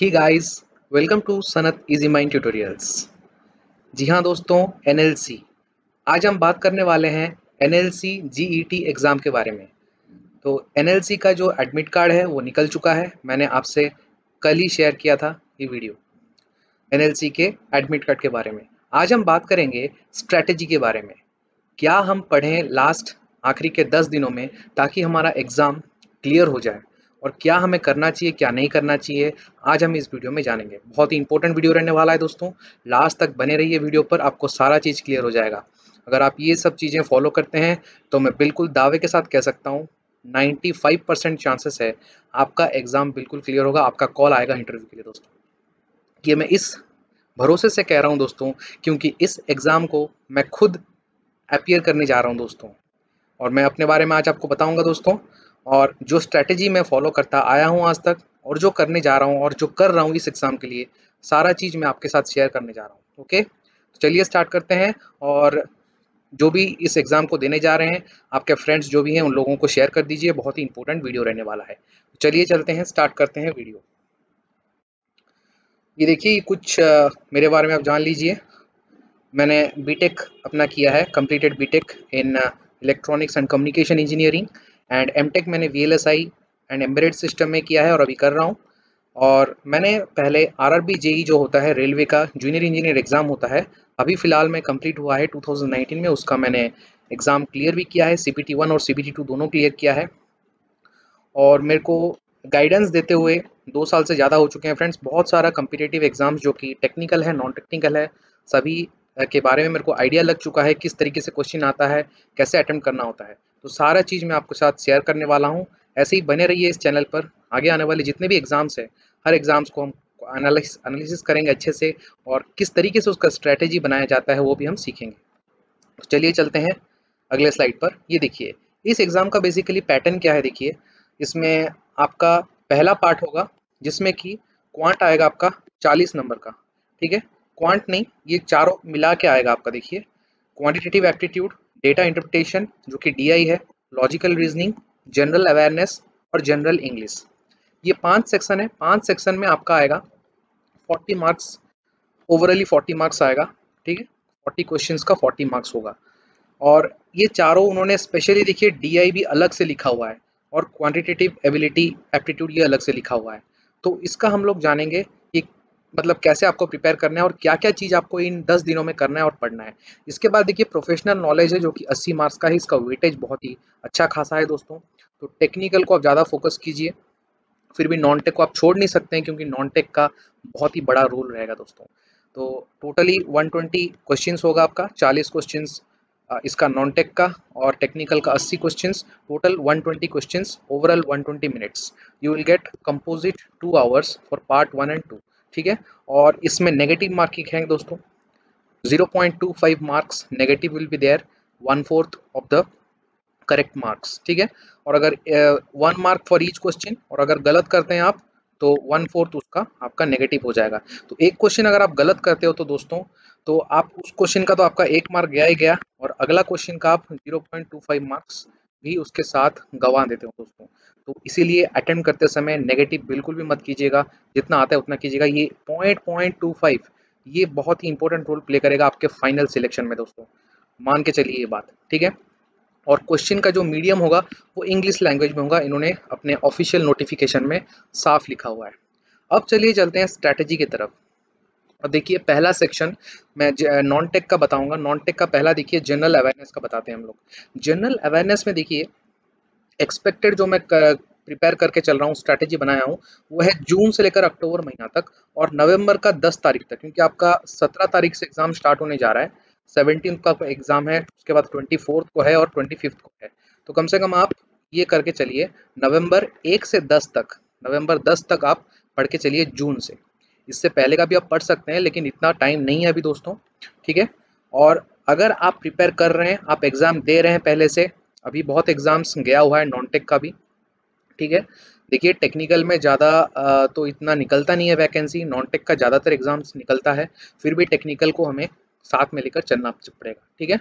Hi guys welcome to Sanat easy mind tutorials जी हाँ दोस्तों NLC आज हम बात करने वाले हैं एनएलसी जीईटी एग्ज़ाम के बारे में। तो एनएलसी का जो एडमिट कार्ड है, वो निकल चुका है। मैंने आपसे कल ही शेयर किया था ये वीडियो एनएलसी के एडमिट कार्ड के बारे में। आज हम बात करेंगे स्ट्रैटेजी के बारे में। क्या हम पढ़ें लास्ट आखिरी के दस दिनों में, ताकि हमारा एग्ज़ाम क्लियर हो जाए। और क्या हमें करना चाहिए, क्या नहीं करना चाहिए, आज हम इस वीडियो में जानेंगे। बहुत ही इंपॉर्टेंट वीडियो रहने वाला है दोस्तों। लास्ट तक बने रहिए वीडियो पर, आपको सारा चीज़ क्लियर हो जाएगा। अगर आप ये सब चीज़ें फॉलो करते हैं तो मैं बिल्कुल दावे के साथ कह सकता हूँ 95 परसेंट चांसेस है आपका एग्ज़ाम बिल्कुल क्लियर होगा, आपका कॉल आएगा इंटरव्यू के लिए दोस्तों। ये मैं इस भरोसे से कह रहा हूँ दोस्तों, क्योंकि इस एग्ज़ाम को मैं खुद अपियर करने जा रहा हूँ दोस्तों। और मैं अपने बारे में आज आपको बताऊँगा दोस्तों और जो स्ट्रैटेजी मैं फॉलो करता आया हूँ आज तक, और जो करने जा रहा हूँ, और जो कर रहा हूँ इस एग्ज़ाम के लिए, सारा चीज़ मैं आपके साथ शेयर करने जा रहा हूँ ओके तो चलिए स्टार्ट करते हैं, और जो भी इस एग्ज़ाम को देने जा रहे हैं, आपके फ्रेंड्स जो भी हैं, उन लोगों को शेयर कर दीजिए, बहुत ही इंपॉर्टेंट वीडियो रहने वाला है। चलिए चलते हैं स्टार्ट करते हैं वीडियो ये देखिए कुछ मेरे बारे में आप जान लीजिए। मैंने बीटेक अपना किया है completed BTech in electronics and communication engineering and M tech मैंने V L S I and embedded system में किया है और अभी कर रहा हूँ। और मैंने पहले आर आर बी जेई जो होता है रेलवे का जूनियर इंजीनियर एग्ज़ाम होता है, अभी फ़िलहाल में कंप्लीट हुआ है। 2019 में उसका मैंने एग्ज़ाम क्लियर भी किया है। सी पी टी वन और सी पी टी टू दोनों क्लियर किया है। और मेरे को गाइडेंस देते हुए दो साल से ज़्यादा हो चुके हैं फ्रेंड्स बहुत सारा कम्पिटेटिव एग्ज़ाम्स जो कि टेक्निकल है नॉन टेक्निकल है, सभी के बारे में मेरे को आइडिया लग चुका है। किस तरीके से क्वेश्चन आता है, कैसे अटैम्प्ट करना होता है। तो सारा चीज़ मैं आपके साथ शेयर करने वाला हूँ। ऐसे ही बने रहिए इस चैनल पर। आगे आने वाले जितने भी एग्ज़ाम्स हैं, हर एग्ज़ाम्स को हम एनालिसिस करेंगे अच्छे से और किस तरीके से उसका स्ट्रैटेजी बनाया जाता है वो भी हम सीखेंगे। तो चलिए चलते हैं अगले स्लाइड पर। ये देखिए, इस एग्ज़ाम का बेसिकली पैटर्न क्या है देखिए? इसमें आपका पहला पार्ट होगा, जिसमें कि क्वांट आएगा आपका 40 नंबर का, ठीक है? क्वांट नहीं, ये चारों मिला के आएगा आपका देखिए। क्वांटिटेटिव एप्टीट्यूड डेटा इंटरप्रिटेशन जो कि डीआई है लॉजिकल रीजनिंग जनरल अवेयरनेस और जनरल इंग्लिश ये पाँच सेक्शन है। पाँच सेक्शन में आपका आएगा। 40 मार्क्स ओवरऑली 40 मार्क्स आएगा। ठीक है? 40 क्वेश्चंस का 40 मार्क्स होगा। और ये चारों उन्होंने स्पेशली देखिए डीआई भी अलग से लिखा हुआ है और क्वांटिटेटिव एबिलिटी एप्टीट्यूड ये अलग से लिखा हुआ है। तो इसका हम लोग जानेंगे मतलब कैसे आपको प्रिपेयर करना है और क्या क्या चीज़ आपको इन दस दिनों में करना है और पढ़ना है। इसके बाद देखिए प्रोफेशनल नॉलेज है जो कि 80 मार्क्स का है, इसका वेटेज बहुत ही अच्छा खासा है दोस्तों। तो टेक्निकल को आप ज़्यादा फोकस कीजिए, फिर भी नॉन टेक को आप छोड़ नहीं सकते हैं क्योंकि नॉन टेक का बहुत ही बड़ा रोल रहेगा दोस्तों। तो टोटली 120 क्वेश्चंस होगा आपका 40 क्वेश्चंस इसका नॉन टेक का और टेक्निकल का 80 questions total 120 questions overall 120 minutes you will get composite two hours for part one and two ठीक है? और इसमें नेगेटिव मार्किंग है दोस्तों। 0.25 marks negative will be there one fourth of the correct marks ठीक है? और अगर one mark for each question और अगर गलत करते हैं आप तो वन फोर्थ उसका आपका नेगेटिव हो जाएगा। तो एक क्वेश्चन अगर आप गलत करते हो तो दोस्तों तो आप उस क्वेश्चन का तो आपका एक मार्क गया ही गया, और अगला क्वेश्चन का आप 0.25 मार्क्स भी उसके साथ गंवा देते हो दोस्तों। तो इसीलिए अटेम्प्ट करते समय नेगेटिव बिल्कुल भी मत कीजिएगा, जितना आता है उतना कीजिएगा। ये पॉइंट पॉइंट टू फाइव ये बहुत ही इंपॉर्टेंट रोल प्ले करेगा आपके फाइनल सिलेक्शन में दोस्तों। मान के चलिए ये बात, ठीक है? और क्वेश्चन का जो मीडियम होगा, वो इंग्लिश लैंग्वेज में होगा। इन्होंने अपने ऑफिशियल नोटिफिकेशन में साफ़ लिखा हुआ है। अब चलिए चलते हैं स्ट्रैटेजी की तरफ़। और देखिए, पहला सेक्शन मैं नॉन टेक का बताऊँगा। नॉन टेक का पहला देखिए जनरल अवेयरनेस का बताते हैं हम लोग। जनरल अवेयरनेस में देखिए एक्सपेक्टेड जो मैं प्रिपेयर करके चल रहा हूँ स्ट्रैटेजी बनाया हूँ, वो है जून से लेकर अक्टूबर महीना तक और नवंबर का 10 तारीख तक, क्योंकि आपका 17 तारीख से एग्ज़ाम स्टार्ट होने जा रहा है। सेवनटीन का एग्ज़ाम है, उसके बाद ट्वेंटी को है और ट्वेंटी को है। तो कम से कम आप ये करके चलिए, नवंबर एक से दस तक, नवंबर दस तक आप पढ़ के चलिए जून से। इससे पहले का भी आप पढ़ सकते हैं, लेकिन इतना टाइम नहीं है अभी दोस्तों, ठीक है? और अगर आप प्रिपेयर कर रहे हैं, आप एग्ज़ाम दे रहे हैं पहले से अभी बहुत एग्ज़ाम्स गया हुआ है नॉन टेक का भी, ठीक है? देखिए टेक्निकल में ज़्यादा तो इतना निकलता नहीं है वैकेंसी नॉन टेक का ज़्यादातर एग्ज़ाम्स निकलता है, फिर भी टेक्निकल को हमें साथ में लेकर चलना पड़ेगा, ठीक है?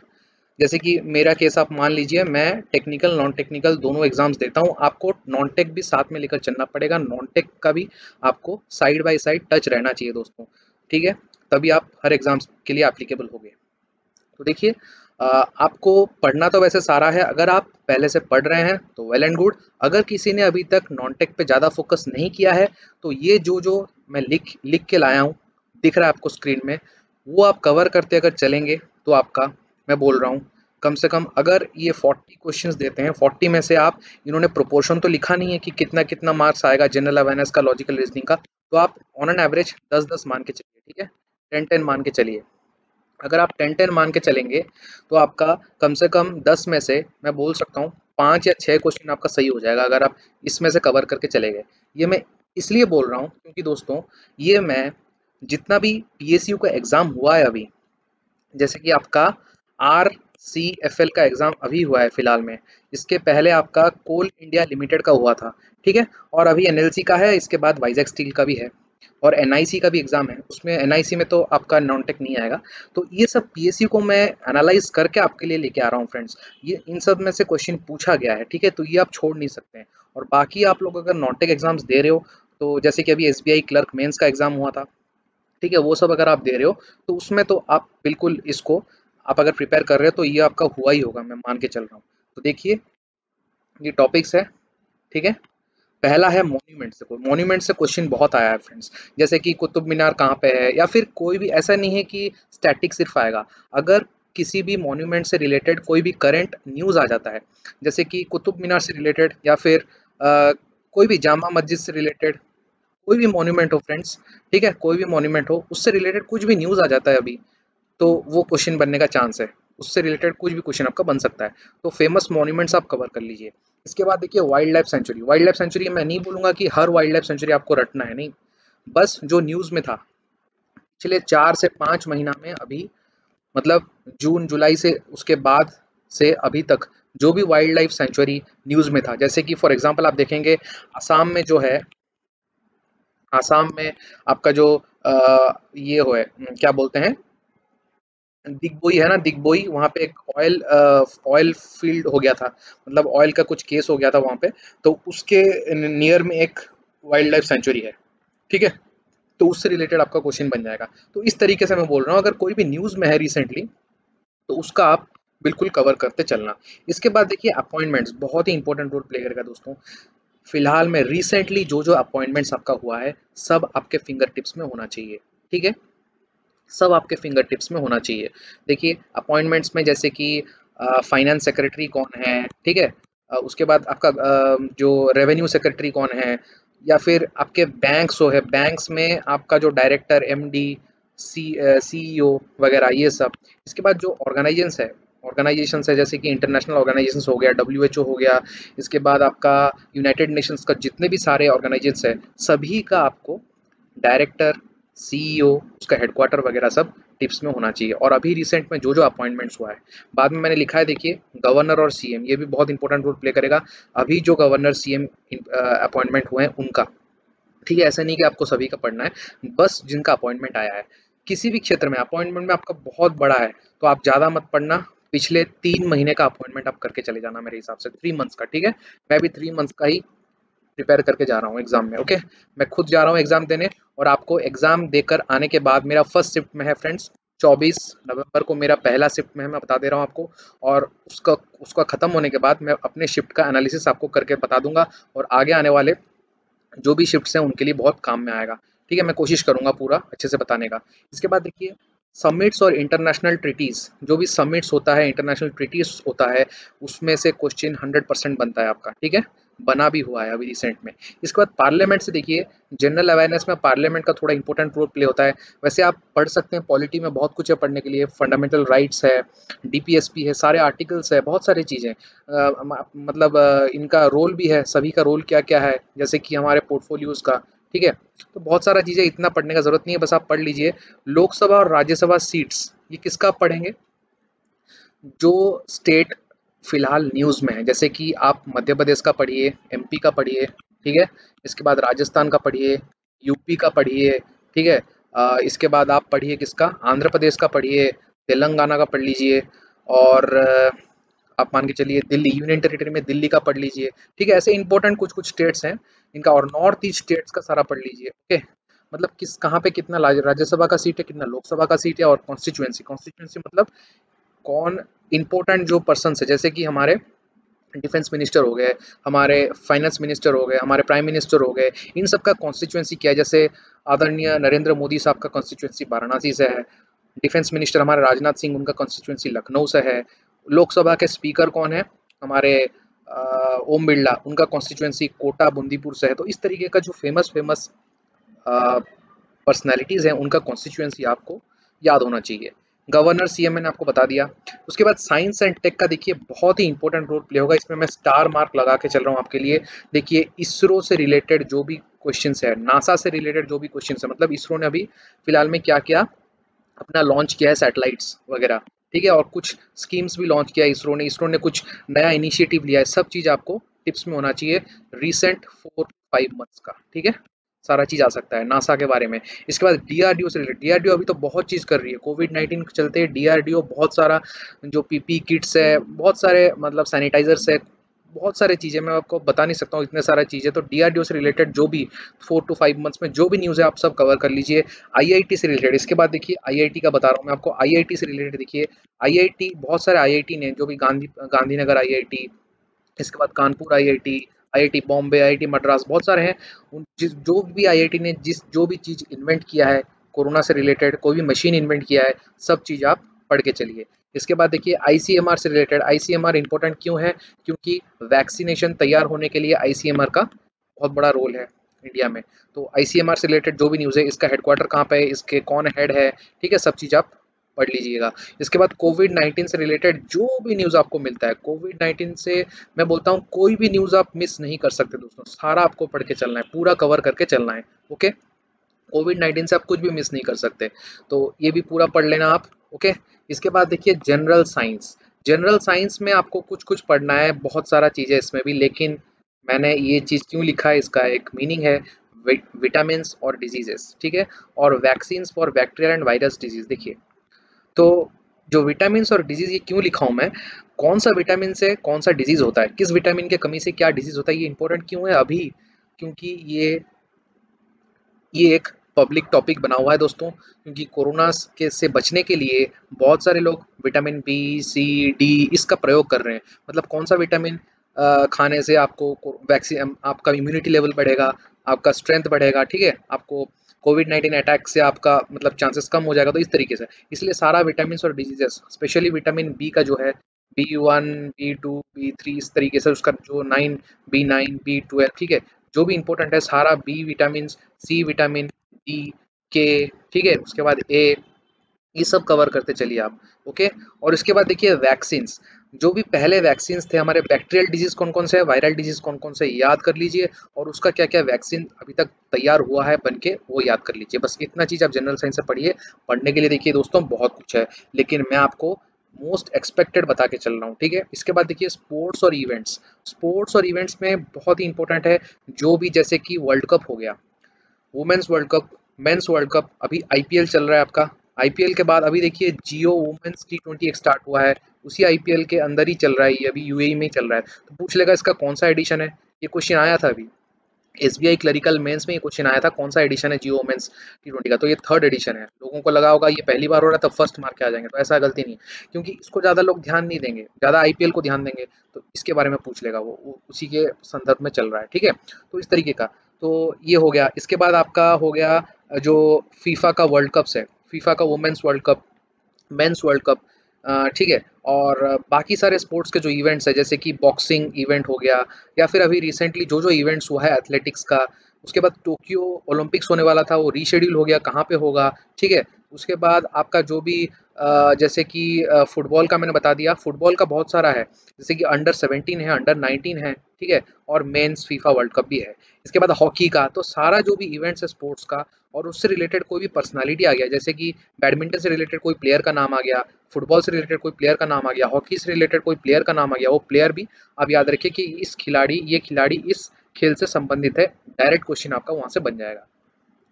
जैसे कि मेरा केस आप मान लीजिए, मैं टेक्निकल नॉन टेक्निकल दोनों एग्ज़ाम्स देता हूँ, आपको नॉन टेक भी साथ में लेकर चलना पड़ेगा नॉन टेक का भी आपको साइड बाय साइड टच रहना चाहिए दोस्तों, ठीक है? तभी आप हर एग्ज़ाम्स के लिए एप्लीकेबल हो गए तो देखिए आपको पढ़ना तो वैसे सारा है, अगर आप पहले से पढ़ रहे हैं तो वेल एंड गुड अगर किसी ने अभी तक नॉन टेक पे ज़्यादा फोकस नहीं किया है तो ये जो जो मैं लिख लिख के लाया हूँ, दिख रहा है आपको स्क्रीन में, वो आप कवर करते अगर चलेंगे तो आपका, मैं बोल रहा हूँ, कम से कम अगर ये 40 क्वेश्चंस देते हैं 40 में से आप, इन्होंने प्रोपोर्शन तो लिखा नहीं है कि कितना कितना मार्क्स आएगा जनरल अवेयरनेस का लॉजिकल रीजनिंग का तो आप ऑन एन एवरेज 10 10 मान के चलिए, ठीक है? 10 10 मान के चलिए। अगर आप टेन टेन मान के चलेंगे तो आपका कम से कम 10 में से, मैं बोल सकता हूँ, पाँच या छः क्वेश्चन आपका सही हो जाएगा अगर आप इसमें से कवर करके चले गए। ये मैं इसलिए बोल रहा हूँ क्योंकि दोस्तों, ये मैं जितना भी पी का एग्ज़ाम हुआ है अभी, जैसे कि आपका आर सी एफ़ एल का एग्ज़ाम अभी हुआ है फ़िलहाल में, इसके पहले आपका कोल इंडिया लिमिटेड का हुआ था, ठीक है? और अभी एनएलसी का है, इसके बाद वाइजैक स्टील का भी है। और NIC का भी एग्ज़ाम है। उसमें NIC में तो आपका नॉन टेक नहीं आएगा। तो ये सब PSC को मैं एनालाइज करके आपके लिए लेके आ रहा हूँ फ्रेंड्स ये, इन सब में से क्वेश्चन पूछा गया है, ठीक है? तो ये आप छोड़ नहीं सकते हैं। और बाकी आप लोग अगर नॉन टेक एग्ज़ाम्स दे रहे हो तो जैसे कि अभी SBI क्लर्क मेन्स का एग्ज़ाम हुआ था, ठीक है? वो सब अगर आप दे रहे हो तो उसमें तो आप बिल्कुल इसको, आप अगर प्रिपेयर कर रहे हो तो ये आपका हुआ ही होगा, मैं मान के चल रहा हूँ। तो देखिए, ये टॉपिक्स है, ठीक है? पहला है मोन्यूमेंट से मोन्यूमेंट से क्वेश्चन बहुत आया है फ्रेंड्स जैसे कि कुतुब मीनार कहाँ पे है या फिर कोई भी ऐसा नहीं है कि स्टैटिक सिर्फ़ आएगा. अगर किसी भी मोन्यूमेंट से रिलेटेड कोई भी करंट न्यूज़ आ जाता है जैसे कि कुतुब मीनार से रिलेटेड या फिर आ, कोई भी जामा मस्जिद से रिलेटेड कोई भी मोन्यूमेंट हो फ्रेंड्स ठीक है? कोई भी मोन्यूमेंट हो उससे रिलेटेड कुछ भी न्यूज़ आ जाता है अभी तो वो क्वेश्चन बनने का चांस है. उससे रिलेटेड कुछ भी क्वेश्चन आपका बन सकता है। तो फ़ेमस मॉन्यूमेंट्स आप कवर कर लीजिए। इसके बाद देखिए wild life sanctuary wild life sanctuary मैं नहीं बोलूँगा कि हर वाइल्ड लाइफ सेंचुरी आपको रटना है नहीं। बस जो न्यूज़ में था पिछले चार से पाँच महीना में अभी मतलब जून जुलाई से उसके बाद से अभी तक जो भी वाइल्ड लाइफ सेंचुरी न्यूज़ में था जैसे कि फॉर एग्जांपल आप देखेंगे आसाम में जो है आसाम में आपका जो आ, ये हो है क्या बोलते हैं? दिग्बोई है ना दिग्बोई वहाँ पे एक ऑयल ऑयल फ़ील्ड हो गया था। मतलब ऑयल का कुछ केस हो गया था वहाँ पे। तो उसके नियर में एक वाइल्ड लाइफ सेंचुरी है। ठीक है? तो उससे रिलेटेड आपका क्वेश्चन बन जाएगा। तो इस तरीके से मैं बोल रहा हूँ, अगर कोई भी न्यूज़ में है रिसेंटली तो उसका आप बिल्कुल कवर करते चलना। इसके बाद देखिए अपॉइंटमेंट्स बहुत ही इंपॉर्टेंट रोल प्ले करेगा दोस्तों। फ़िलहाल में रिसेंटली जो जो अपॉइंटमेंट्स आपका हुआ है, सब आपके फिंगर टिप्स में होना चाहिए। ठीक है? सब आपके फिंगर टिप्स में होना चाहिए। देखिए अपॉइंटमेंट्स में जैसे कि फाइनेंस सेक्रेटरी कौन है, ठीक है? उसके बाद आपका जो रेवेन्यू सेक्रेटरी कौन है, या फिर आपके बैंक्स हो है बैंक्स में आपका जो director M D C C वगैरह, ये सब। इसके बाद जो ऑर्गेनाइजेशन है ऑर्गेनाइजेशन है जैसे कि इंटरनेशनल ऑर्गेनाइजेशन हो गया डब्ल्यूएचओ हो गया, इसके बाद आपका यूनाइटेड नेशंस का जितने भी सारे ऑर्गेनाइजेशन है, सभी का आपको डायरेक्टर सीईओ e उसका हेडक्वार्टर वगैरह सब टिप्स में होना चाहिए। और अभी रिसेंट में जो जो अपॉइंटमेंट्स हुआ है, बाद में मैंने लिखा है, देखिए गवर्नर और सीएम ये भी बहुत इंपॉर्टेंट रोल प्ले करेगा। अभी जो गवर्नर सीएम अपॉइंटमेंट हुए हैं, उनका। ठीक है, ऐसा नहीं कि आपको सभी का पढ़ना है, बस जिनका अपॉइंटमेंट आया है। किसी भी क्षेत्र में अपॉइंटमेंट में आपका बहुत बड़ा है तो आप ज़्यादा मत पढ़ना। पिछले तीन महीने का अपॉइंटमेंट आप करके चले जाना मेरे हिसाब से थ्री मंथ्स का, ठीक है? मैं भी थ्री मंथ्स का ही प्रिपेयर करके जा रहा हूँ एग्ज़ाम में ओके मैं खुद जा रहा हूँ एग्ज़ाम देने और आपको एग्ज़ाम देकर आने के बाद मेरा फ़र्स्ट शिफ्ट में है फ्रेंड्स 24 नवंबर को मेरा पहला शिफ्ट में है, मैं बता दे रहा हूँ आपको और उसका उसका ख़त्म होने के बाद मैं अपने शिफ्ट का एनालिसिस आपको करके बता दूँगा और आगे आने वाले जो भी शिफ्ट हैं उनके लिए बहुत काम में आएगा, ठीक है? मैं कोशिश करूँगा पूरा अच्छे से बताने का। इसके बाद देखिए समिट्स और इंटरनेशनल ट्रिटीज़ जो भी समिट्स होता है इंटरनेशनल ट्रिटीज़ होता है, उसमें से क्वेश्चन हंड्रेड परसेंट बनता है आपका, ठीक है? बना भी हुआ है अभी रिसेंट में। इसके बाद पार्लियामेंट से देखिए जनरल अवेयरनेस में पार्लियामेंट का थोड़ा इंपॉर्टेंट रोल प्ले होता है। वैसे आप पढ़ सकते हैं पॉलिटी में बहुत कुछ है पढ़ने के लिए। फंडामेंटल राइट्स है डीपीएसपी है, सारे आर्टिकल्स है, बहुत सारी चीज़ें मतलब इनका रोल भी है, सभी का रोल क्या क्या है, जैसे कि हमारे पोर्टफोलियोज़ का, ठीक है? तो बहुत सारा चीज़ें इतना पढ़ने का ज़रूरत नहीं है, बस आप पढ़ लीजिए। लोकसभा और राज्यसभा सीट्स ये किसका पढ़ेंगे? जो स्टेट फ़िलहाल न्यूज़ में है। जैसे कि आप मध्य प्रदेश का पढ़िए एमपी का पढ़िए, ठीक है? इसके बाद राजस्थान का पढ़िए यूपी का पढ़िए, ठीक है? इसके बाद आप पढ़िए किसका? आंध्र प्रदेश का पढ़िए, तेलंगाना का पढ़ लीजिए, और आप मान के चलिए दिल्ली यूनियन टेरिटरी में दिल्ली का पढ़ लीजिए, ठीक है? ऐसे इंपॉर्टेंट कुछ कुछ स्टेट्स हैं, इनका और नॉर्थ ईस्ट स्टेट्स का सारा पढ़ लीजिए, ओके? मतलब किस, कहाँ पे कितना राज्यसभा का सीट है, कितना लोकसभा का सीट है, और कॉन्स्टिट्यूएंसी कॉन्स्टिट्यूएंसी मतलब कौन इंपॉर्टेंट जो पर्सन है? जैसे कि हमारे डिफेंस मिनिस्टर हो गए, हमारे फाइनेंस मिनिस्टर हो गए, हमारे प्राइम मिनिस्टर हो गए, इन सब का कॉन्स्टिट्यूंसी क्या है? जैसे आदरणीय नरेंद्र मोदी साहब का कॉन्स्टिट्यूंसी वाराणसी से है डिफेंस मिनिस्टर हमारे राजनाथ सिंह, उनका कॉन्स्टिट्यूंसी लखनऊ से है, लोकसभा के स्पीकर कौन है? हमारे ओम बिरला, उनका कॉन्स्टिट्यूंसी कोटा, बूंदीपुर से है। तो इस तरीके का जो फ़ेमस फ़ेमस पर्सनैलिटीज़ हैं, उनका कॉन्स्टिट्यूंसी आपको याद होना चाहिए। गवर्नर सीएम मैंने आपको बता दिया। उसके बाद साइंस एंड टेक का देखिए, बहुत ही इंपॉर्टेंट रोल प्ले होगा। इसमें मैं स्टार मार्क लगा के चल रहा हूँ आपके लिए। देखिए, इसरो से रिलेटेड जो भी क्वेश्चन है नासा से रिलेटेड जो भी क्वेश्चन है मतलब इसरो ने अभी फ़िलहाल में क्या किया? अपना लॉन्च किया है सैटेलाइट्स वगैरह, ठीक है? और कुछ स्कीम्स भी लॉन्च किया है इसरो ने। इसरो ने कुछ नया इनिशिएटिव लिया है। सब चीज़ आपको टिप्स में होना चाहिए रिसेंट फोर फाइव मंथ्स का, ठीक है? सारा चीज़ आ सकता है, नासा के बारे में। इसके बाद डीआरडीओ से रिलेटेड डीआरडीओ अभी तो बहुत चीज़ कर रही है। कोविड नाइन्टीन के चलते डीआरडीओ बहुत सारा जो पीपी किट्स है, बहुत सारे मतलब सैनिटाइजर्स है, बहुत सारे चीज़ें, मैं आपको बता नहीं सकता हूँ इतने सारा चीज़ें। तो डीआरडीओ से रिलेटेड जो भी फोर टू फाइव मंथ्स में जो भी न्यूज़ है, आप सब कवर कर लीजिए। आईआईटी से रिलेटेड, इसके बाद देखिए आईआईटी का बता रहा हूँ मैं आपको। आईआईटी से रिलेटेड देखिए आईआईटी बहुत सारे आईआईटी ने, जो भी गांधी, गांधीनगर आईआईटी इसके बाद Kanpur IIT IIT Bombay, IIT Madras, बहुत सारे हैं। उन जिस, जो भी आईआईटी ने जिस, जो भी चीज़ इन्वेंट किया है, कोरोना से रिलेटेड कोई भी मशीन इन्वेंट किया है, सब चीज़ आप पढ़ के चलिए। इसके बाद देखिए आईसीएमआर से रिलेटेड आईसीएमआर इंपॉर्टेंट क्यों है? क्योंकि वैक्सीनेशन तैयार होने के लिए आईसीएमआर का बहुत बड़ा रोल है इंडिया में। तो आईसीएमआर से रिलेटेड जो भी न्यूज़ है, इसका हेडक्वार्टर कहाँ पे है, इसके कौन हेड है, ठीक है, सब चीज़ आप पढ़ लीजिएगा। इसके बाद कोविड नाइन्टीन से रिलेटेड जो भी न्यूज़ आपको मिलता है कोविड नाइन्टीन से मैं बोलता हूँ, कोई भी न्यूज़ आप मिस नहीं कर सकते दोस्तों। सारा आपको पढ़ के चलना है, पूरा कवर करके चलना है ओके कोविड नाइन्टीन से आप कुछ भी मिस नहीं कर सकते। तो ये भी पूरा पढ़ लेना आप ओके इसके बाद देखिए जनरल साइंस जनरल साइंस में आपको कुछ कुछ पढ़ना है, बहुत सारा चीज़ें इसमें भी, लेकिन मैंने ये चीज़ क्यों लिखा है, इसका एक मीनिंग है विटामिन और डिजीजेस ठीक है? और vaccine for bacterial and virus disease देखिए। तो जो विटामिन और डिज़ीज़ ये क्यों लिखा हूँ मैं? कौन सा विटामिन से कौन सा डिज़ीज़ होता है? किस विटामिन के कमी से क्या डिज़ीज़ होता है? ये इंपॉर्टेंट क्यों है अभी? क्योंकि ये ये एक पब्लिक टॉपिक बना हुआ है दोस्तों। क्योंकि कोरोना के, से बचने के लिए बहुत सारे लोग विटामिन बी सी डी इसका प्रयोग कर रहे हैं। मतलब कौन सा विटामिन खाने से आपको वैक्सीन आपका इम्यूनिटी लेवल बढ़ेगा, आपका स्ट्रेंथ बढ़ेगा, ठीक है? आपको कोविड नाइन्टीन अटैक से आपका मतलब चांसेस कम हो जाएगा तो इस तरीके से। इसलिए सारा विटामिन और डिजीजेस स्पेशली विटामिन बी का जो है B one B two B three इस तरीके से उसका जो nine B nine B twelve ठीक है? जो भी इंपॉर्टेंट है, सारा B vitamin C vitamin D के ठीक है? उसके बाद ए ये सब कवर करते चलिए आप ओके और इसके बाद देखिए वैक्सीन जो भी पहले वैक्सीन थे, हमारे बैक्टीरियल डिज़ीज़ कौन कौन से है? वायरल डिज़ीज़ कौन कौन से, याद कर लीजिए। और उसका क्या क्या वैक्सीन अभी तक तैयार हुआ है बन के वो याद कर लीजिए। बस इतना चीज़ आप जनरल साइंस से पढ़िए। पढ़ने के लिए देखिए दोस्तों, बहुत कुछ है। लेकिन मैं आपको मोस्ट एक्सपेक्टेड बता के चल रहा हूँ, ठीक है? इसके बाद देखिए स्पोर्ट्स और इवेंट्स स्पोर्ट्स और इवेंट्स में बहुत ही इंपॉर्टेंट है, जो भी जैसे कि वर्ल्ड कप हो गया। Women's world cup men's world cup अभी आईपीएल चल रहा है आपका। आईपीएल के बाद अभी देखिए Jio women's T twenty start हुआ है। उसी आईपीएल के अंदर ही चल रहा है, ये अभी यूएई में ही चल रहा है। तो पूछ लेगा इसका कौन सा एडिशन है? ये क्वेश्चन आया था अभी। S B I clerical mains में ये क्वेश्चन आया था, कौन सा एडिशन है जियो वुमेन्स टी ट्वेंटी का? तो ये थर्ड एडिशन है। लोगों को लगा होगा ये पहली बार हो रहा था फ़र्स्ट मार्क आ जाएँगे। तो ऐसा गलती नहीं क्योंकि इसको ज़्यादा लोग ध्यान नहीं देंगे। ज़्यादा आईपीएल को ध्यान देंगे तो इसके बारे में पूछ लेगा वो। उसी के संदर्भ में चल रहा है, ठीक है? तो इस तरीके का। तो ये हो गया। इसके बाद आपका हो गया जो फीफा का वर्ल्ड कप्स है। फीफा का women's world cup men's world cup ठीक है? और बाकी सारे स्पोर्ट्स के जो इवेंट्स है, जैसे कि बॉक्सिंग इवेंट हो गया, या फिर अभी रिसेंटली जो जो इवेंट्स हुआ है एथलेटिक्स का, उसके बाद टोक्यो ओलंपिक्स होने वाला था, वो रीशेड्यूल हो गया, कहाँ पे होगा, ठीक है? उसके बाद आपका जो भी जैसे कि फुटबॉल का मैंने बता दिया फुटबॉल का बहुत सारा है, जैसे कि अंडर सेवेंटीन है अंडर नाइनटीन है, ठीक है? और मेंस फीफा वर्ल्ड कप भी है। इसके बाद हॉकी का तो सारा जो भी इवेंट्स है स्पोर्ट्स का और उससे रिलेटेड कोई भी पर्सनालिटी आ गया जैसे कि बैडमिंटन से रिलेटेड कोई प्लेयर का नाम आ गया फुटबॉल से रिलेटेड कोई प्लेयर का नाम आ गया हॉकी से रिलेटेड कोई प्लेयर का नाम आ गया वो प्लेयर भी आप याद रखिए कि इस खिलाड़ी ये खिलाड़ी इस खेल से संबंधित है डायरेक्ट क्वेश्चन आपका वहाँ से बन जाएगा।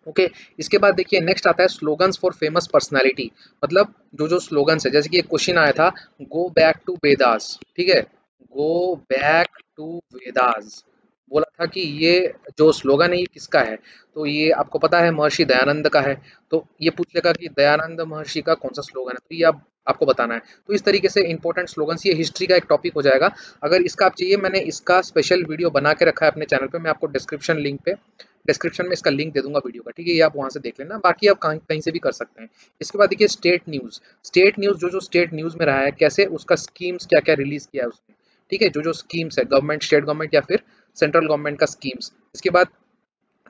ओके okay, इसके बाद देखिए नेक्स्ट आता है स्लोगन्स फॉर फ़ेमस पर्सनालिटी मतलब जो जो स्लोगन्स है जैसे कि एक क्वेश्चन आया था गो बैक टू वेदास ठीक है? गो बैक टू वेदास बोला था कि ये जो स्लोगन है, ये किसका है? तो ये आपको पता है, महर्षि दयानंद का है। तो ये पूछ लेगा कि दयानंद महर्षि का कौन सा स्लोगन है? तो ये आप आपको बताना है। तो इस तरीके से इंपॉर्टेंट स्लोगन्स ये हिस्ट्री का एक टॉपिक हो जाएगा। अगर इसका आप चाहिए, मैंने इसका स्पेशल वीडियो बना के रखा है अपने चैनल पे। मैं आपको डिस्क्रिप्शन लिंक पे डिस्क्रिप्शन में इसका लिंक दे दूँगा वीडियो का, ठीक है? ये आप वहाँ से देख लेना। बाकी आप कहीं कहीं से भी कर सकते हैं। इसके बाद देखिए स्टेट न्यूज़ स्टेट न्यूज़ जो जो स्टेट न्यूज़ में रहा है, कैसे उसका स्कीम्स क्या क्या रिलीज़ किया है उसने, ठीक है? जो जो स्कीम्स है गवर्नमेंट स्टेट गवर्नमेंट या फिर सेंट्रल गवर्नमेंट का स्कीम्स इसके बाद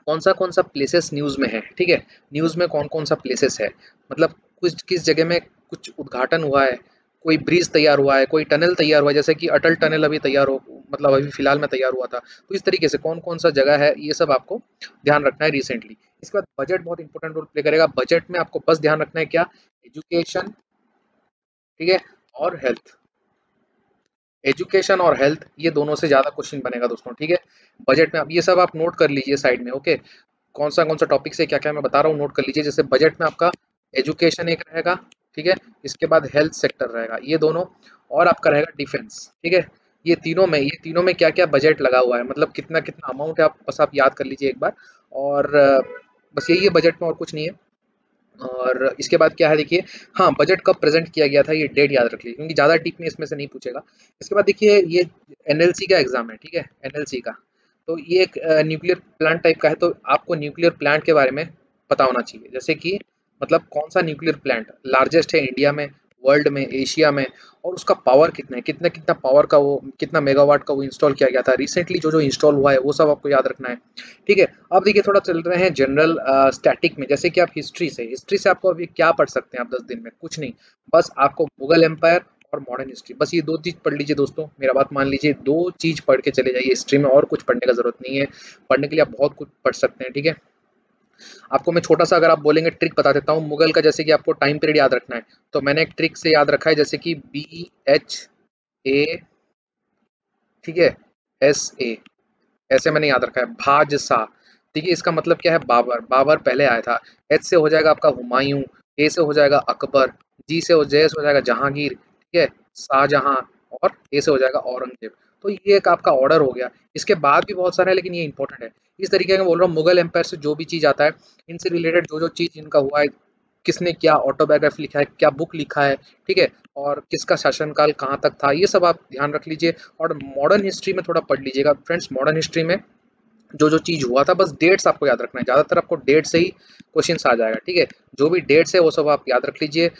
कौन सा कौन सा प्लेसेस न्यूज़ में है, ठीक है? न्यूज़ में कौन कौन सा प्लेसेस है? मतलब कुछ, किस जगह में कुछ उद्घाटन हुआ है? कोई ब्रिज तैयार हुआ है? कोई टनल तैयार हुआ है? जैसे कि अटल टनल अभी तैयार हो मतलब अभी फ़िलहाल में तैयार हुआ था। तो इस तरीके से कौन कौन सा जगह है, ये सब आपको ध्यान रखना है रिसेंटली इसके बाद बजट बहुत इंपॉर्टेंट रोल प्ले करेगा। बजट में आपको बस ध्यान रखना है क्या? एजुकेशन ठीक है? और हेल्थ एजुकेशन और हेल्थ, ये दोनों से ज़्यादा क्वेश्चन बनेगा दोस्तों, ठीक है? बजट में आप ये सब आप नोट कर लीजिए साइड में ओके कौन सा कौन सा टॉपिक से क्या क्या मैं बता रहा हूँ नोट कर लीजिए, जैसे बजट में आपका एजुकेशन एक रहेगा, ठीक है? इसके बाद हेल्थ सेक्टर रहेगा, ये दोनों, और आपका रहेगा डिफेंस ठीक है? ये तीनों में, ये तीनों में क्या क्या बजट लगा हुआ है मतलब कितना कितना अमाउंट है आप, बस आप याद कर लीजिए एक बार, और, बस यही है बजट में और कुछ नहीं है। और इसके बाद क्या है, देखिए हाँ बजट कब प्रेजेंट किया गया था, ये डेट याद रख लीजिए, क्योंकि ज़्यादा डीप में इसमें से नहीं पूछेगा। इसके बाद देखिए, ये एनएलसी का एग्ज़ाम है, ठीक है एनएलसी का। तो ये एक न्यूक्लियर प्लांट टाइप का है तो आपको न्यूक्लियर प्लांट के बारे में पता होना चाहिए। जैसे कि मतलब कौन सा न्यूक्लियर प्लांट लार्जेस्ट है इंडिया में वर्ल्ड में एशिया में, और उसका पावर कितना है? कितना कितना पावर का वो, कितना मेगावाट का वो इंस्टॉल किया गया था? रिसेंटली जो जो इंस्टॉल हुआ है, वो सब आपको याद रखना है। ठीक है? अब देखिए, थोड़ा चल रहे हैं जनरल स्टैटिक में। जैसे कि आप हिस्ट्री से हिस्ट्री से आपको अभी क्या पढ़ सकते हैं आप दस दिन में? कुछ नहीं। बस आपको मुगल एम्पायर और मॉडर्न हिस्ट्री बस ये दो चीज़ पढ़ लीजिए दोस्तों। मेरा बात मान लीजिए। दो चीज़ पढ़ के चले जाइए। हिस्ट्री में और कुछ पढ़ने का ज़रूरत नहीं है। पढ़ने के लिए आप बहुत कुछ पढ़ सकते हैं। ठीक है? आपको मैं छोटा सा अगर आप बोलेंगे ट्रिक बता देता हूँ। मुगल का जैसे कि आपको टाइम पीरियड याद रखना है। तो मैंने एक ट्रिक से याद रखा है, जैसे कि बी एच ए ठीक है? एस ए ऐसे मैंने याद रखा है। भाज सा ठीक है? इसका मतलब क्या है? बाबर बाबर पहले आया था। एच से हो जाएगा आपका हुमायूं ए से हो जाएगा अकबर जी से हो जय से हो जाएगा जहांगीर, ठीक है? शाहजहां और ए से हो जाएगा औरंगज़ेब। तो ये एक आपका ऑर्डर हो गया। इसके बाद भी बहुत सारे हैं, लेकिन ये इंपॉर्टेंट है। इस तरीके का बोल रहा हूँ, मुगल एम्पायर से जो भी चीज़ आता है, इनसे रिलेटेड जो जो चीज़ इनका हुआ है, किसने क्या ऑटोबायोग्राफी लिखा है, क्या बुक लिखा है, ठीक है? और किसका शासनकाल कहाँ तक था, ये सब आप ध्यान रख लीजिए। और मॉडर्न हिस्ट्री में थोड़ा पढ़ लीजिएगा। फ्रेंड्स मॉडर्न हिस्ट्री में जो जो चीज़ हुआ था, बस डेट्स आपको याद रखना है। ज़्यादातर आपको डेट से ही क्वेश्चन आ जाएगा, ठीक है? जो भी डेट्स है, वो सब आप याद रख लीजिए।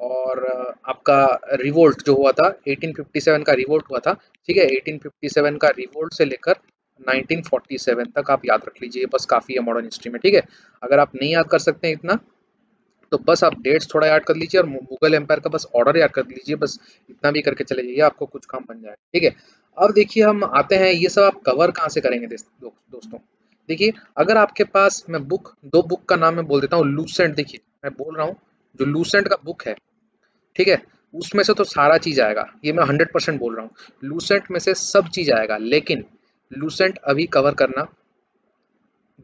और आपका रिवोल्ट जो हुआ था 1857 का रिवोल्ट हुआ था, ठीक है? 1857 का रिवोल्ट से लेकर 1947 तक आप याद रख लीजिए, बस काफ़ी है मॉडर्न हिस्ट्री में, ठीक है? अगर आप नहीं याद कर सकते हैं इतना तो बस आप डेट्स थोड़ा याद कर लीजिए और मुगल एम्पायर का बस ऑर्डर याद कर लीजिए, बस इतना भी करके चले जाइए, आपको कुछ काम बन जाएगा, ठीक है? अब देखिए हम आते हैं, ये सब आप कवर कहाँ से करेंगे दोस्तों? देखिए, अगर आपके पास, मैं बुक दो बुक का नाम मैं बोल देता हूँ लूसेंट देखिए, मैं बोल रहा हूँ जो लूसेंट का बुक है, ठीक है, उसमें से तो सारा चीज़ आएगा। ये मैं हंड्रेड परसेंट बोल रहा हूँ। लूसेंट में से सब चीज़ आएगा, लेकिन लूसेंट अभी कवर करना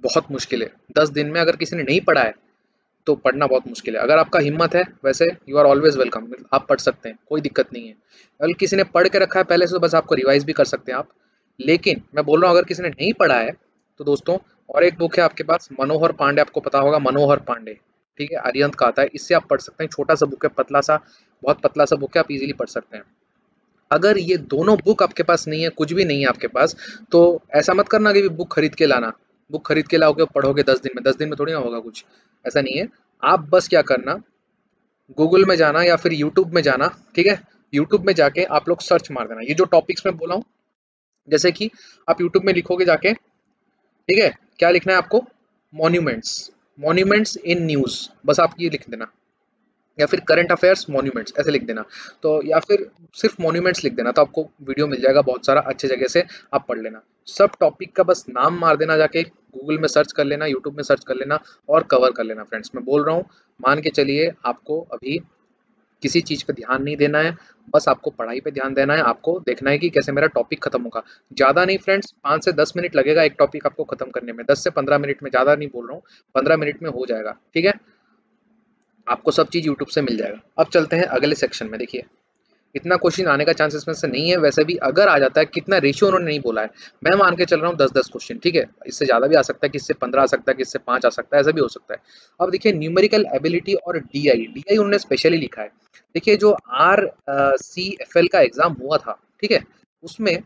बहुत मुश्किल है। दस दिन में अगर किसी ने नहीं पढ़ा है तो पढ़ना बहुत मुश्किल है। अगर आपका हिम्मत है, वैसे यू आर ऑलवेज वेलकम आप पढ़ सकते हैं, कोई दिक्कत नहीं है। अगर किसी ने पढ़ के रखा है, पहले से तो बस आपको रिवाइज भी कर सकते हैं आप। लेकिन मैं बोल रहा हूँ, अगर किसी ने नहीं पढ़ा है तो दोस्तों, और एक बुक है आपके पास, मनोहर पांडे, आपको पता होगा, मनोहर पांडे। ठीक है अरियंत का आता है। इससे आप पढ़ सकते हैं। छोटा सा बुक है, पतला सा, बहुत पतला सा बुक है, आप इजीली पढ़ सकते हैं। अगर ये दोनों बुक आपके पास नहीं है, कुछ भी नहीं है आपके पास तो ऐसा मत करना कि बुक खरीद के लाना। बुक खरीद के लाओगे, पढ़ोगे दस दिन में। दस दिन में थोड़ी ना होगा कुछ। ऐसा नहीं है। आप बस क्या करना गूगल में जाना या फिर यूट्यूब में जाना, ठीक है? यूट्यूब में जाके आप लोग सर्च मार देना। ये जो टॉपिक्स में बोला हूँ, जैसे कि आप यूट्यूब में लिखोगे जाके, ठीक है? क्या लिखना है आपको? मॉन्यूमेंट्स मॉन्यूमेंट्स इन न्यूज़ बस आप ये लिख देना। या फिर करंट अफेयर्स मॉन्यूमेंट्स ऐसे लिख देना। तो या फिर सिर्फ़ मॉन्यूमेंट्स लिख देना तो आपको वीडियो मिल जाएगा बहुत सारा अच्छे जगह से, आप पढ़ लेना। सब टॉपिक का बस नाम मार देना जाके गूगल में सर्च कर लेना यूट्यूब में सर्च कर लेना और कवर कर लेना फ्रेंड्स मैं बोल रहा हूँ, मान के चलिए आपको अभी किसी चीज़ पर ध्यान नहीं देना है, बस आपको पढ़ाई पे ध्यान देना है, आपको देखना है कि कैसे मेरा टॉपिक खत्म होगा। ज़्यादा नहीं फ्रेंड्स पाँच से दस मिनट लगेगा एक टॉपिक आपको खत्म करने में, दस से पंद्रह मिनट में, ज़्यादा नहीं बोल रहा हूँ, पंद्रह मिनट में हो जाएगा, ठीक है? आपको सब चीज़ यूट्यूब से मिल जाएगा। अब चलते हैं अगले सेक्शन में, देखिए। इतना क्वेश्चन आने का चांस इसमें से नहीं है। वैसे भी अगर आ जाता है, कितना रेशियो उन्होंने नहीं बोला है। मैं मान के चल रहा हूँ दस दस क्वेश्चन ठीक है? इससे ज़्यादा भी आ सकता है किससे पंद्रह आ सकता है किससे पाँच आ सकता है, ऐसा भी हो सकता है। अब देखिए न्यूमेरिकल एबिलिटी और डी आई डी आई उन्होंने स्पेशली लिखा है। देखिए, जो आर सी एफ़ एल का एग्ज़ाम हुआ था, ठीक है? उसमें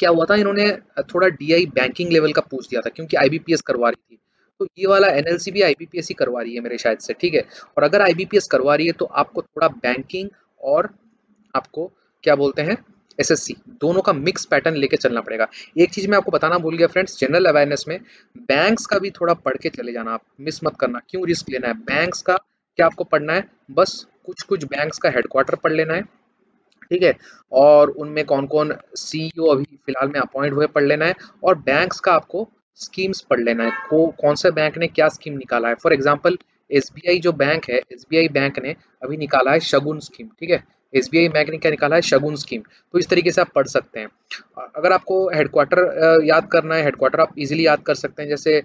क्या हुआ था? इन्होंने थोड़ा डी आई बैंकिंग लेवल का पूछ दिया था, क्योंकि आई बी पी एस करवा रही थी। तो ये वाला एनएलसी भी आईबीपीएस ही करवा रही है मेरे शायद से, ठीक है? और अगर आईबीपीएस करवा रही है तो आपको थोड़ा बैंकिंग और आपको क्या बोलते हैं एसएससी दोनों का मिक्स पैटर्न लेके चलना पड़ेगा। एक चीज़ मैं आपको बताना भूल गया फ्रेंड्स जनरल अवेयरनेस में बैंक्स का भी थोड़ा पढ़ के चले जाना, आप मिस मत करना। क्यों रिस्क लेना है? बैंक्स का क्या आपको पढ़ना है? बस कुछ कुछ बैंक्स का हेडक्वार्टर पढ़ लेना है, ठीक है? और उनमें कौन कौन सीईओ अभी फ़िलहाल में अपॉइंट हुए पढ़ लेना है और बैंक्स का आपको स्कीम्स पढ़ लेना है। को, कौन सा बैंक ने क्या स्कीम निकाला है? फॉर एग्ज़ाम्पल एस जो बैंक है एसबीआई बैंक ने अभी निकाला है शगुन स्कीम ठीक है? एस बी बैंक ने क्या निकाला है, शगुन स्कीम। तो इस तरीके से आप पढ़ सकते हैं। अगर आपको हेडक्वार्टर याद करना है हेडक्वार्टर आप इजीली याद कर सकते हैं। जैसे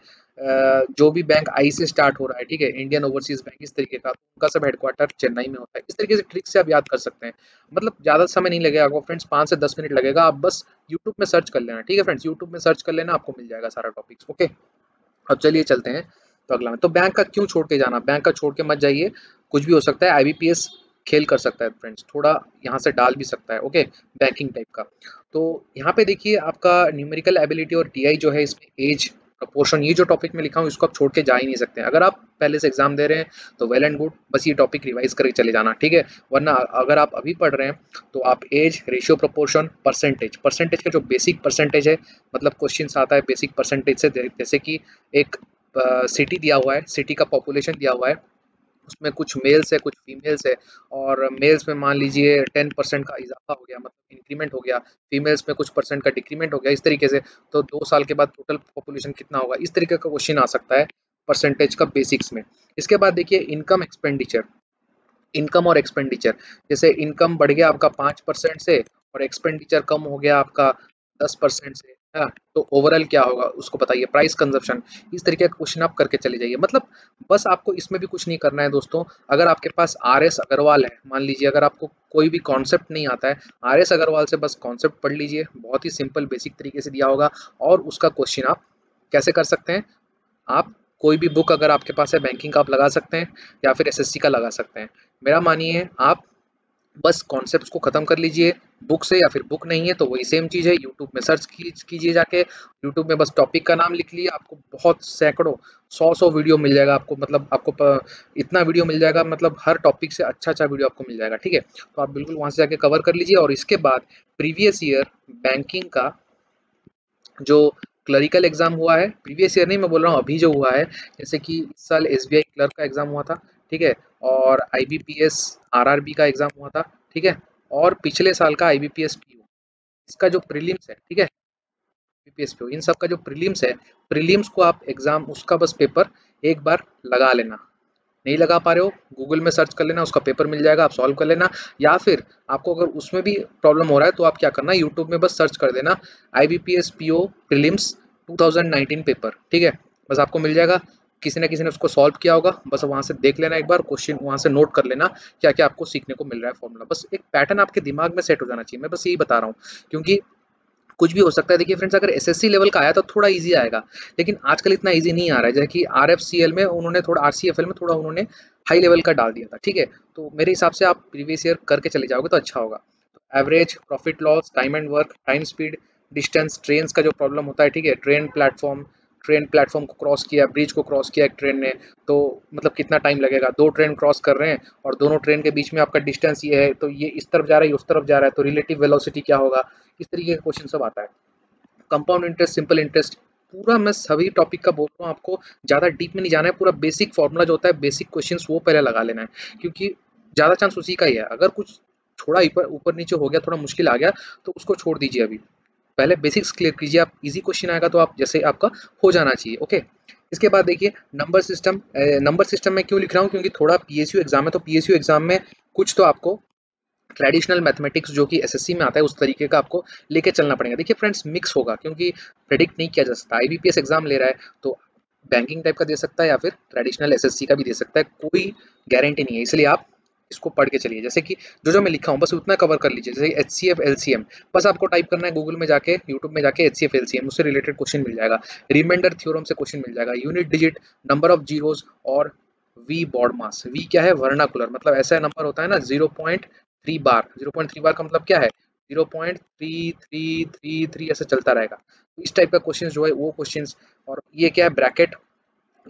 जो भी बैंक आई से स्टार्ट हो रहा है, ठीक है? इंडियन ओवरसीज बैंक इस तरीके का, उनका सब हेडक्वार्टर चेन्नई में होता है। इस तरीके से ट्रिक से आप याद कर सकते हैं। मतलब ज़्यादा समय नहीं लगेगा आपको फ्रेंड्स पाँच से दस मिनट लगेगा। आप बस यूट्यूब में सर्च कर लेना, ठीक है फ्रेंड्स यूट्यूब में सर्च कर लेना, आपको मिल जाएगा सारा टॉपिक्स ओके अब चलिए चलते हैं तो अगला में। तो बैंक का क्यों छोड़ के जाना? बैंक का छोड़ के मत जाइए। कुछ भी हो सकता है। IBPS खेल कर सकता है फ्रेंड्स थोड़ा यहाँ से डाल भी सकता है ओके बैंकिंग टाइप का। तो यहाँ पे देखिए आपका न्यूमेरिकल एबिलिटी और टीआई जो है इसमें एज प्रपोर्शन ये जो टॉपिक में लिखा हूँ, इसको आप छोड़ के जा ही नहीं सकते। अगर आप पहले से एग्ज़ाम दे रहे हैं तो वेल एंड गुड बस ये टॉपिक रिवाइज करके चले जाना, ठीक है? वरना अगर आप अभी पढ़ रहे हैं तो आप age ratio proportion percentage percentage का जो बेसिक परसेंटेज है मतलब क्वेश्चन आता है बेसिक परसेंटेज से, जैसे कि एक सिटी दिया हुआ है सिटी का पॉपुलेशन दिया हुआ है उसमें कुछ मेल्स है, कुछ फीमेल्स है और मेल्स में मान लीजिए टेन परसेंट का इजाफा हो गया मतलब इंक्रीमेंट हो गया फीमेल्स में कुछ परसेंट का डिक्रीमेंट हो गया इस तरीके से तो दो साल के बाद टोटल पॉपुलेशन कितना होगा? इस तरीके का क्वेश्चन आ सकता है परसेंटेज का बेसिक्स में। इसके बाद देखिए इनकम एक्सपेंडिचर इनकम और एक्सपेंडिचर जैसे इनकम बढ़ गया आपका पाँच परसेंट से और एक्सपेंडिचर कम हो गया आपका दस परसेंट से है ना तो ओवरऑल क्या होगा, उसको बताइए प्राइस कंजप्शन इस तरीके का क्वेश्चन आप करके चले जाइए। मतलब बस आपको इसमें भी कुछ नहीं करना है दोस्तों। अगर आपके पास आर एस अग्रवाल है, मान लीजिए, अगर आपको कोई भी कॉन्सेप्ट नहीं आता है आर एस अग्रवाल से बस कॉन्सेप्ट पढ़ लीजिए, बहुत ही सिंपल बेसिक तरीके से दिया होगा, और उसका क्वेश्चन आप कैसे कर सकते हैं? आप कोई भी बुक अगर आपके पास है बैंकिंग का आप लगा सकते हैं, या फिर एसएससी का लगा सकते हैं। मेरा मानिए, आप बस कॉन्सेप्ट को ख़त्म कर लीजिए। बुक से या फिर बुक नहीं है तो वही सेम चीज़ है। यूट्यूब में सर्च कीजिए जाके। यूट्यूब में बस टॉपिक का नाम लिख लिए आपको बहुत सैकड़ों सौ सौ वीडियो मिल जाएगा आपको। मतलब आपको इतना वीडियो मिल जाएगा मतलब हर टॉपिक से अच्छा अच्छा वीडियो आपको मिल जाएगा, ठीक है? तो आप बिल्कुल वहाँ से जाके कवर कर लीजिए और इसके बाद प्रीवियस ईयर बैंकिंग का जो क्लरिकल एग्ज़ाम हुआ है प्रीवियस ईयर नहीं, मैं बोल रहा हूँ अभी जो हुआ है, जैसे कि इस साल SBI क्लर्क का एग्ज़ाम हुआ था, ठीक है? और IBPS B P S R R का एग्ज़ाम हुआ था, ठीक है? और पिछले साल का I B P S P इसका जो प्रीलिम्स है, ठीक है? बी पी एस पी इन सब का जो प्रीलिम्स है प्रीलिम्स को आप एग्ज़ाम उसका बस पेपर एक बार लगा लेना। नहीं लगा पा रहे हो गूगल में सर्च कर लेना, उसका पेपर मिल जाएगा, आप सॉल्व कर लेना। या फिर आपको अगर उसमें भी प्रॉब्लम हो रहा है तो आप क्या करना यूट्यूब में बस सर्च कर देना I B P S P O prelims 2019 paper ठीक है? बस आपको मिल जाएगा। किसी ना किसी ने उसको सॉल्व किया होगा, बस वहाँ से देख लेना एक बार क्वेश्चन वहाँ से नोट कर लेना क्या क्या आपको सीखने को मिल रहा है फॉर्मूला बस एक पैटर्न आपके दिमाग में सेट हो जाना चाहिए, मैं बस यही बता रहा हूँ। क्योंकि कुछ भी हो सकता है, देखिए फ्रेंड्स अगर एसएससी लेवल का आया तो थोड़ा इजी आएगा, लेकिन आजकल इतना इजी नहीं आ रहा है। जैसे कि आरएफसीएल में उन्होंने थोड़ा आरसीएफएल में थोड़ा उन्होंने हाई लेवल का डाल दिया था, ठीक है? तो मेरे हिसाब से आप प्रीवियस ईयर करके चले जाओगे तो अच्छा होगा। Average profit loss time and work time speed distance train का जो प्रॉब्लम होता है, ठीक है? ट्रेन प्लेटफॉर्म ट्रेन प्लेटफॉर्म को क्रॉस किया ब्रिज को क्रॉस किया एक ट्रेन ने तो मतलब कितना टाइम लगेगा? दो ट्रेन क्रॉस कर रहे हैं और दोनों ट्रेन के बीच में आपका डिस्टेंस ये है तो ये इस तरफ़ जा रहा है उस तरफ़ जा रहा है तो रिलेटिव वेलोसिटी क्या होगा? इस तरीके का क्वेश्चन सब आता है। कंपाउंड इंटरेस्ट सिंपल इंटरेस्ट पूरा मैं सभी टॉपिक का बोल रहा हूँ, आपको ज़्यादा डीप में नहीं जाना है, पूरा बेसिक फॉर्मूला जो होता है बेसिक क्वेश्चन वो पहले लगा लेना है, क्योंकि ज़्यादा चांस उसी का ही है। अगर कुछ थोड़ा ऊपर ऊपर नीचे हो गया, थोड़ा मुश्किल आ गया तो उसको छोड़ दीजिए अभी। पहले बेसिक्स क्लियर कीजिए, आप इजी क्वेश्चन आएगा तो आप जैसे आपका हो जाना चाहिए ओके इसके बाद देखिए नंबर सिस्टम नंबर सिस्टम में क्यों लिख रहा हूँ? क्योंकि थोड़ा पीएसयू एग्ज़ाम है तो पीएसयू एग्ज़ाम में कुछ तो आपको ट्रेडिशनल मैथमेटिक्स जो कि एसएससी में आता है, उस तरीके का आपको लेके चलना पड़ेगा। देखिए फ्रेंड्स मिक्स होगा, क्योंकि प्रेडिक्ट नहीं किया जा सकता। आईबीपीएस एग्ज़ाम ले रहा है तो बैंकिंग टाइप का दे सकता है या फिर ट्रेडिशनल एसएससी का भी दे सकता है, कोई गारंटी नहीं है। इसलिए आप इसको पढ़ के चलिए। जैसे कि जो जो मैं लिखा हूँ, बस उतना कवर कर लीजिए। जैसे H C F L C M बस आपको टाइप करना है गूगल में जाके यूट्यूब में जाके H C F L C M उससे रिलेटेड क्वेश्चन मिल जाएगा। रिमाइंडर थ्योरम से क्वेश्चन मिल जाएगा। Unit digit number of zeros और वी बॉड मास वी क्या है? वर्नाकुलर मतलब ऐसा नंबर होता है ना zero point three bar zero point three bar का मतलब क्या है? Zero point three three three three ऐसा चलता रहेगा। तो इस टाइप का क्वेश्चन जो है, वो क्वेश्चन और ये क्या है? ब्रैकेट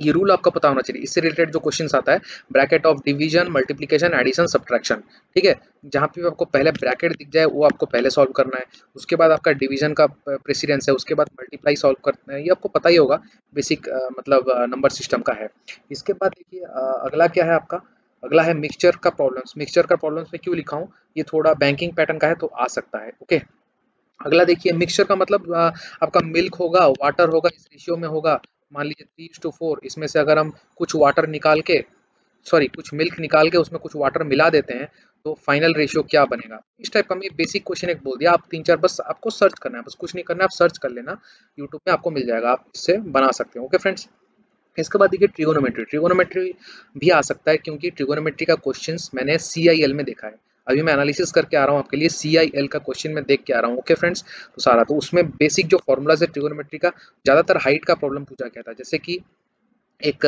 ये रूल आपका पता होना चाहिए। इससे रिलेटेड जो क्वेश्चन आता है bracket of division multiplication addition subtraction ठीक है? जहाँ पे आपको पहले ब्रैकेट दिख जाए, वो आपको पहले सॉल्व करना है। उसके बाद आपका डिवीज़न का प्रेसिडेंस है, उसके बाद मल्टीप्लाई सॉल्व करना है, ये आपको पता ही होगा बेसिक मतलब नंबर सिस्टम का है। इसके बाद देखिए अगला क्या है आपका? अगला है मिक्सचर का प्रॉब्लम्स मिक्सचर का प्रॉब्लम्स में क्यों लिखा हूँ? ये थोड़ा बैंकिंग पैटर्न का है तो आ सकता है ओके अगला देखिए मिक्सचर का मतलब आपका मिल्क होगा वाटर होगा, इस रेशियो में होगा मान लीजिए थ्री टू फोर इसमें से अगर हम कुछ वाटर निकाल के सॉरी कुछ मिल्क निकाल के उसमें कुछ वाटर मिला देते हैं तो फाइनल रेशियो क्या बनेगा? इस टाइप का मैं बेसिक क्वेश्चन एक बोल दिया। आप तीन चार बस आपको सर्च करना है। बस कुछ नहीं करना है, आप सर्च कर लेना। यूट्यूब में आपको मिल जाएगा। आप इससे बना सकते हो। ओके फ्रेंड्स इसके बाद देखिए ट्रिगोनोमेट्री ट्रिगोनोमेट्री भी आ सकता है क्योंकि ट्रिगोनोमेट्री का क्वेश्चंस मैंने CIL में देखा है। अभी मैं एनालिसिस करके आ रहा हूँ, आपके लिए सी आई एल का क्वेश्चन मैं देख के आ रहा हूँ ओके फ्रेंड्स तो सारा तो उसमें बेसिक जो फॉर्मूलाज है ट्रिगोनोमेट्री का, ज़्यादातर हाइट का प्रॉब्लम पूछा गया था, जैसे कि एक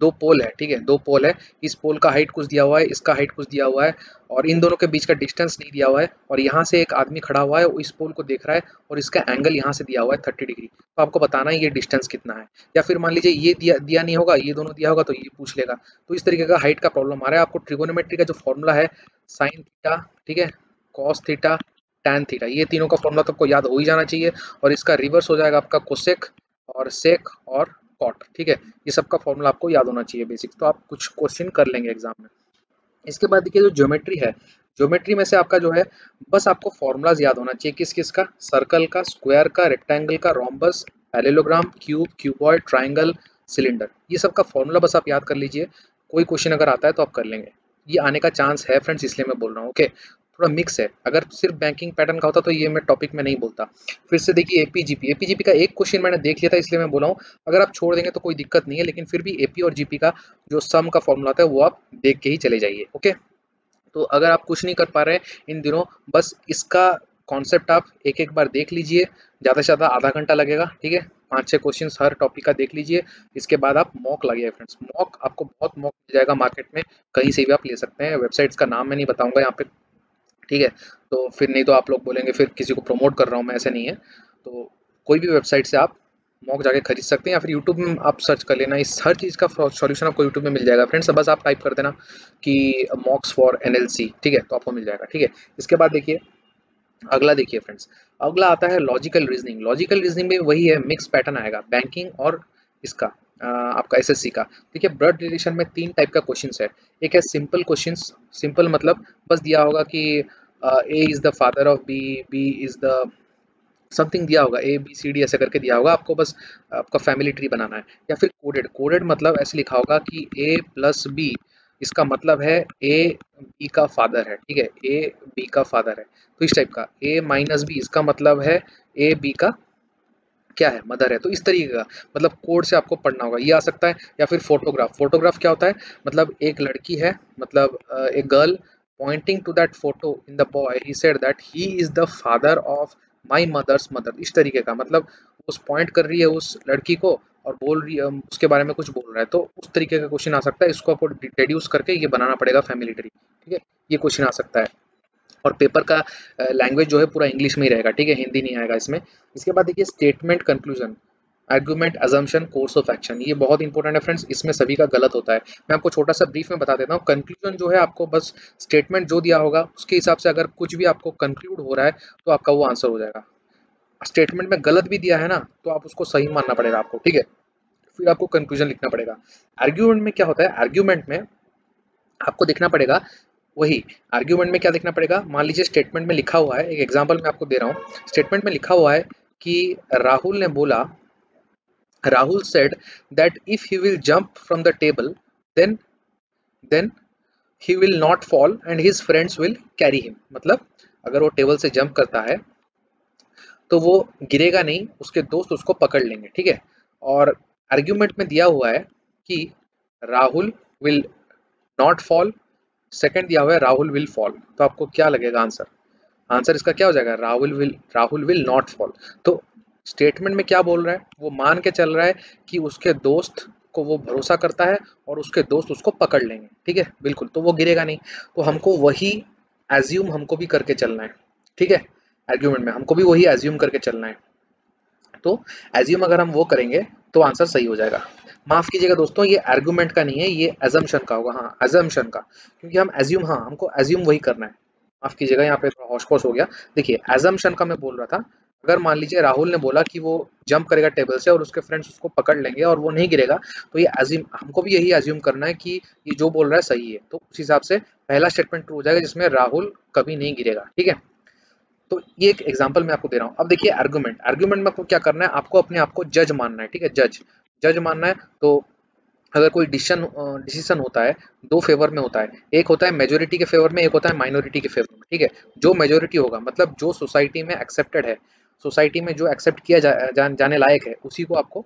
दो पोल है, ठीक है? दो पोल है। इस पोल का हाइट कुछ दिया हुआ है, इसका हाइट कुछ दिया हुआ है और इन दोनों के बीच का डिस्टेंस नहीं दिया हुआ है और यहाँ से एक आदमी खड़ा हुआ है, वो इस पोल को देख रहा है और इसका एंगल यहाँ से दिया हुआ है थर्टी डिग्री तो आपको बताना है ये डिस्टेंस कितना है। या फिर मान लीजिए ये दिया दिया नहीं होगा, ये दोनों दिया होगा तो ये पूछ लेगा। तो इस तरीके का हाइट का प्रॉब्लम आ रहा है। आपको ट्रिगोनोमेट्री का जो फॉर्मूला है साइन थीटा ठीक है? कॉस थीटा टैन थीटा ये तीनों का फॉर्मूला तो आपको याद हो ही जाना चाहिए और इसका रिवर्स हो जाएगा आपका कोसेक और सेक और कॉट ठीक है? ये सब का फॉर्मूला आपको याद होना चाहिए बेसिक तो आप कुछ क्वेश्चन कर लेंगे एग्ज़ाम में। इसके बाद देखिए, जो ज्योमेट्री है ज्योमेट्री में से आपका जो है, बस आपको फॉर्मूलाज याद होना चाहिए, किस किस का? सर्कल का स्क्वायर का रेक्टेंगल का rhombus parallelogram cube cuboid triangle cylinder ये सब का फॉर्मूला बस आप याद कर लीजिए। कोई क्वेश्चन अगर आता है तो आप कर लेंगे। ये आने का चांस है फ्रेंड्स इसलिए मैं बोल रहा हूँ ओके थोड़ा मिक्स है। अगर सिर्फ़ बैंकिंग पैटर्न का होता तो ये मैं टॉपिक में नहीं बोलता। फिर से देखिए एपीजीपी एपीजीपी का एक क्वेश्चन मैंने देख लिया था, इसलिए मैं बोला हूँ, अगर आप छोड़ देंगे तो कोई दिक्कत नहीं है, लेकिन फिर भी एपी और जीपी का जो सम का फॉर्मूला होता है, वो आप देख के ही चले जाइए ओके तो अगर आप कुछ नहीं कर पा रहे इन दिनों, बस इसका कॉन्सेप्ट आप एक एक बार देख लीजिए, ज़्यादा से ज़्यादा आधा घंटा लगेगा, ठीक है? पाँच छः क्वेश्चन हर टॉपिक का देख लीजिए, इसके बाद आप मॉक लगिए फ्रेंड्स मॉक आपको बहुत मॉक मिल जाएगा मार्केट में, कहीं से भी आप ले सकते हैं। वेबसाइट्स का नाम मैं नहीं बताऊँगा, यहाँ पे ठीक है? तो फिर नहीं तो आप लोग बोलेंगे, फिर किसी को प्रमोट कर रहा हूँ मैं, ऐसे नहीं है। तो कोई भी वेबसाइट से आप मॉक जाके खरीद सकते हैं या फिर यूट्यूब में आप सर्च कर लेना। इस हर चीज़ का सॉल्यूशन आपको यूट्यूब में मिल जाएगा। फ्रेंड्स बस आप टाइप कर देना कि मॉक्स फॉर एनएलसी ठीक है? तो आपको मिल जाएगा, ठीक है? इसके बाद देखिए, अगला देखिए फ्रेंड्स अगला आता है लॉजिकल रीजनिंग लॉजिकल रीजनिंग में वही है मिक्स पैटर्न आएगा। बैंकिंग और इसका आपका एसएससी का। देखिए ब्लड रिलेशन में तीन टाइप का क्वेश्चन है। एक है सिंपल क्वेश्चन सिंपल मतलब बस दिया होगा कि A is the father of B B is the something दिया होगा ए बी सी डी ऐसे करके दिया होगा। आपको बस, आपका फैमिली ट्री बनाना है। या फिर कोडेड कोडेड मतलब ऐसे लिखा होगा कि ए प्लस बी इसका मतलब है ए बी का फादर है। ठीक है? ए बी का फादर है। तो इस टाइप का। ए माइनस बी इसका मतलब है ए बी का क्या है? मदर है। तो इस तरीके का मतलब कोड से आपको पढ़ना होगा। ये आ सकता है, या फिर फोटोग्राफ फोटोग्राफ क्या होता है? मतलब एक लड़की है मतलब एक girl pointing to that photo in the boy he said that he is the father of my mother's mother इस तरीके का मतलब उस पॉइंट कर रही है उस लड़की को और बोल रही है उसके बारे में कुछ बोल रहा है। तो उस तरीके का क्वेश्चन आ सकता है। इसको आपको डिड्यूस करके ये बनाना पड़ेगा फैमिली ट्री ठीक है? ये क्वेश्चन आ सकता है। और पेपर का लैंग्वेज जो है पूरा इंग्लिश में ही रहेगा, ठीक है? हिंदी नहीं आएगा इसमें। इसके बाद देखिए statement conclusion argument assumption course of action ये बहुत इंपॉर्टेंट है फ्रेंड्स इसमें सभी का गलत होता है। मैं आपको छोटा सा ब्रीफ में बता देता हूँ कंक्लूजन जो है आपको बस स्टेटमेंट जो दिया होगा, उसके हिसाब से अगर कुछ भी आपको कंक्लूड हो रहा है तो आपका वो आंसर हो जाएगा। स्टेटमेंट में गलत भी दिया है ना तो आप उसको सही मानना पड़ेगा आपको, ठीक है? फिर आपको कंक्लूजन लिखना पड़ेगा। आर्ग्यूमेंट में क्या होता है? आर्ग्यूमेंट में आपको देखना पड़ेगा वही आर्ग्यूमेंट में क्या देखना पड़ेगा? मान लीजिए स्टेटमेंट में लिखा हुआ है, एक एग्ज़ाम्पल मैं आपको दे रहा हूँ। स्टेटमेंट में लिखा हुआ है कि राहुल ने बोला, Rahul said that if he will jump from the table then then he will not fall and his friends will carry him मतलब अगर वो टेबल से जंप करता है तो वो गिरेगा नहीं, उसके दोस्त उसको पकड़ लेंगे, ठीक है? और आर्ग्यूमेंट में दिया हुआ है कि Rahul will not fall second दिया हुआ है, राहुल विल फॉल। तो आपको क्या लगेगा आंसर? आंसर इसका क्या हो जाएगा? Rahul will Rahul will not fall. तो स्टेटमेंट में क्या बोल रहा है? वो मान के चल रहा है कि उसके दोस्त को वो भरोसा करता है और उसके दोस्त उसको पकड़ लेंगे। ठीक है? बिल्कुल। तो वो गिरेगा नहीं। तो हमको वही एज्यूम हमको भी करके चलना है। ठीक है? आर्ग्यूमेंट में। हमको भी वही एज्यूम करके चलना है। तो एज्यूम अगर हम वो करेंगे तो आंसर सही हो जाएगा। माफ़ कीजिएगा दोस्तों, ये आर्गुमेंट का नहीं है, ये एजम्पन का होगा। हाँ एजम्पन का। क्योंकि हम एज्यूम हाँ हमको एज्यूम वही करना है। माफ़ कीजिएगा, यहाँ पे थोड़ा हौश हो गया। देखिए एजम्पन का मैं बोल रहा था, अगर मान लीजिए राहुल ने बोला कि वो जंप करेगा टेबल से और उसके फ्रेंड्स उसको पकड़ लेंगे और वो नहीं गिरेगा तो ये एज्यूम हमको भी यही एज्यूम करना है कि ये जो बोल रहा है सही है। तो उस हिसाब से पहला स्टेटमेंट ट्रू हो जाएगा, जिसमें राहुल कभी नहीं गिरेगा, ठीक है? तो ये एक एग्ज़ाम्पल मैं आपको दे रहा हूँ। अब देखिए आर्गूमेंट आर्गूमेंट में आपको क्या करना है? आपको अपने आप को जज मानना है, ठीक है? जज जज मानना है तो अगर कोई डिसीज़न डिसीज़न होता है दो फेवर में होता है। एक होता है मेजोरिटी के फेवर में एक होता है माइनॉरिटी के फेवर में ठीक है? जो मेजोरिटी होगा मतलब जो सोसाइटी में एक्सेप्टेड है सोसाइटी में जो एक्सेप्ट किया जा, जा, जाने लायक है उसी को आपको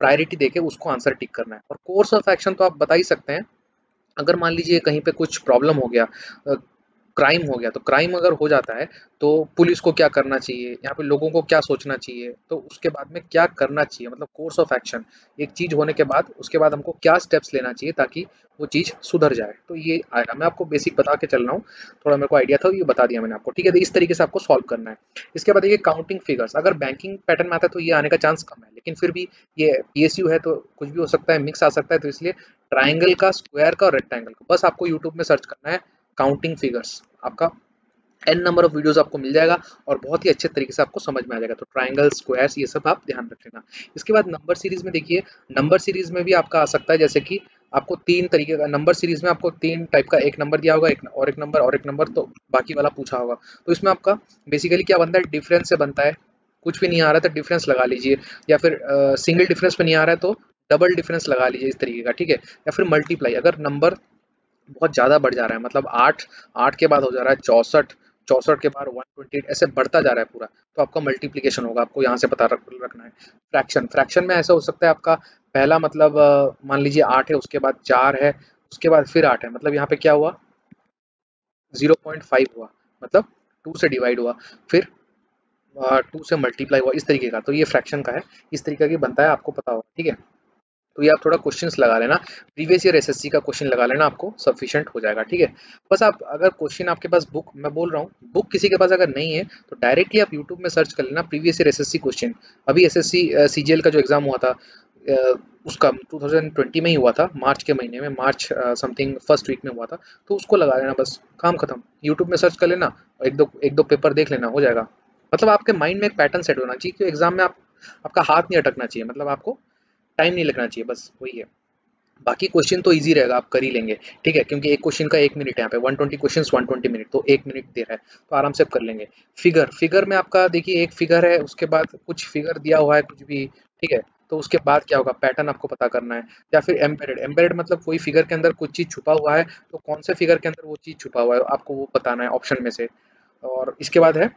प्रायोरिटी देके उसको आंसर टिक करना है। और कोर्स ऑफ़ एक्शन तो आप बता ही सकते हैं। अगर मान लीजिए कहीं पे कुछ प्रॉब्लम हो गया क्राइम हो गया तो क्राइम अगर हो जाता है तो पुलिस को क्या करना चाहिए? यहाँ पे लोगों को क्या सोचना चाहिए? तो उसके बाद में क्या करना चाहिए? मतलब कोर्स ऑफ़ एक्शन एक चीज़ होने के बाद, उसके बाद हमको क्या स्टेप्स लेना चाहिए ताकि वो चीज़ सुधर जाए? तो ये आएगा मैं आपको बेसिक बता के चल रहा हूँ। थोड़ा मेरे को आइडिया था, ये बता दिया मैंने आपको, ठीक है? तो इस तरीके से आपको सॉल्व करना है। इसके बाद ये काउंटिंग फिगर्स अगर बैंकिंग पैटर्न में आता है तो ये आने का चांस कम है, लेकिन फिर भी ये पीएसयू है तो कुछ भी हो सकता है मिक्स आ सकता है तो इसलिए ट्राइंगल का स्क्वायर का और रेक्टेंगल का, बस आपको यूट्यूब में सर्च करना है। काउंटिंग फिगर्स आपका एन नंबर ऑफ़ वीडियोस आपको मिल जाएगा और बहुत ही अच्छे तरीके से आपको समझ में आ जाएगा। तो ट्राइंगल स्क्वायर्स ये सब आप ध्यान रख लेना इसके बाद नंबर सीरीज़ में देखिए नंबर सीरीज़ में भी आपका आ सकता है। जैसे कि आपको तीन तरीके का नंबर सीरीज़ में आपको तीन टाइप का एक नंबर दिया होगा, एक और एक नंबर और एक नंबर तो बाकी वाला पूछा होगा। तो इसमें आपका बेसिकली क्या बनता है? डिफरेंस से बनता है। कुछ भी नहीं आ रहा तो डिफरेंस लगा लीजिए। या फिर सिंगल डिफरेंस में नहीं आ रहा है तो डबल डिफरेंस लगा लीजिए इस तरीके का, ठीक है? या फिर मल्टीप्लाई अगर नंबर बहुत ज़्यादा बढ़ जा रहा है। मतलब आठ आठ के बाद हो जा रहा है चौसठ चौसठ के बाद वन ट्वेंटी ऐसे बढ़ता जा रहा है पूरा। तो आपका मल्टीप्लीकेशन होगा आपको यहाँ से पता रख, रखना है। फ्रैक्शन फ्रैक्शन में ऐसा हो सकता है आपका पहला मतलब मान लीजिए आठ है उसके बाद चार है उसके बाद फिर आठ है। मतलब यहाँ पे क्या हुआ? ज़ीरो पॉइंट फाइव हुआ। मतलब टू से डिवाइड हुआ। फिर टू से मल्टीप्लाई हुआ इस तरीके का। तो ये फ्रैक्शन का है। इस तरीके की बनता है आपको पता होगा। ठीक है? तो ये आप थोड़ा क्वेश्चंस लगा लेना। प्रीवियस ईयर एसएससी का क्वेश्चन लगा लेना, आपको सफिशियंट हो जाएगा, ठीक है? बस आप, अगर क्वेश्चन आपके पास बुक मैं बोल रहा हूँ बुक किसी के पास अगर नहीं है तो डायरेक्टली आप यूट्यूब में सर्च कर लेना प्रीवियस ईयर एसएससी क्वेश्चन अभी एसएससी सीजीएल का जो एग्ज़ाम हुआ था उसका 2020 में ही हुआ था, मार्च के महीने में, मार्च समथिंग फ़र्स्ट वीक में हुआ था तो उसको लगा लेना बस, काम खत्म। यूट्यूब में सर्च कर लेना, एक दो एक दो पेपर देख लेना, हो जाएगा। मतलब आपके माइंड में एक पैटर्न सेट होना चाहिए कि एग्ज़ाम में आप, आपका हाथ नहीं अटकना चाहिए मतलब आपको टाइम नहीं लगना चाहिए, बस वही है। बाकी क्वेश्चन तो इजी रहेगा, आप कर ही लेंगे, ठीक है? क्योंकि एक क्वेश्चन का एक मिनट यहाँ पे 120 ट्वेंटी क्वेश्चन वन मिनट तो एक मिनट दे रहा है तो आराम से आप कर लेंगे। फिगर फिगर में आपका देखिए, एक फिगर है, उसके बाद कुछ फिगर दिया हुआ है, कुछ भी, ठीक है? तो उसके बाद क्या होगा? पैटर्न आपको पता करना है, या फिर एम्पेड एम्पेड मतलब कोई फिगर के अंदर कुछ चीज़ छुपा हुआ है तो कौन से फिगर के अंदर वो चीज़ छुपा हुआ है, आपको वो बताना है ऑप्शन में से। और इसके बाद है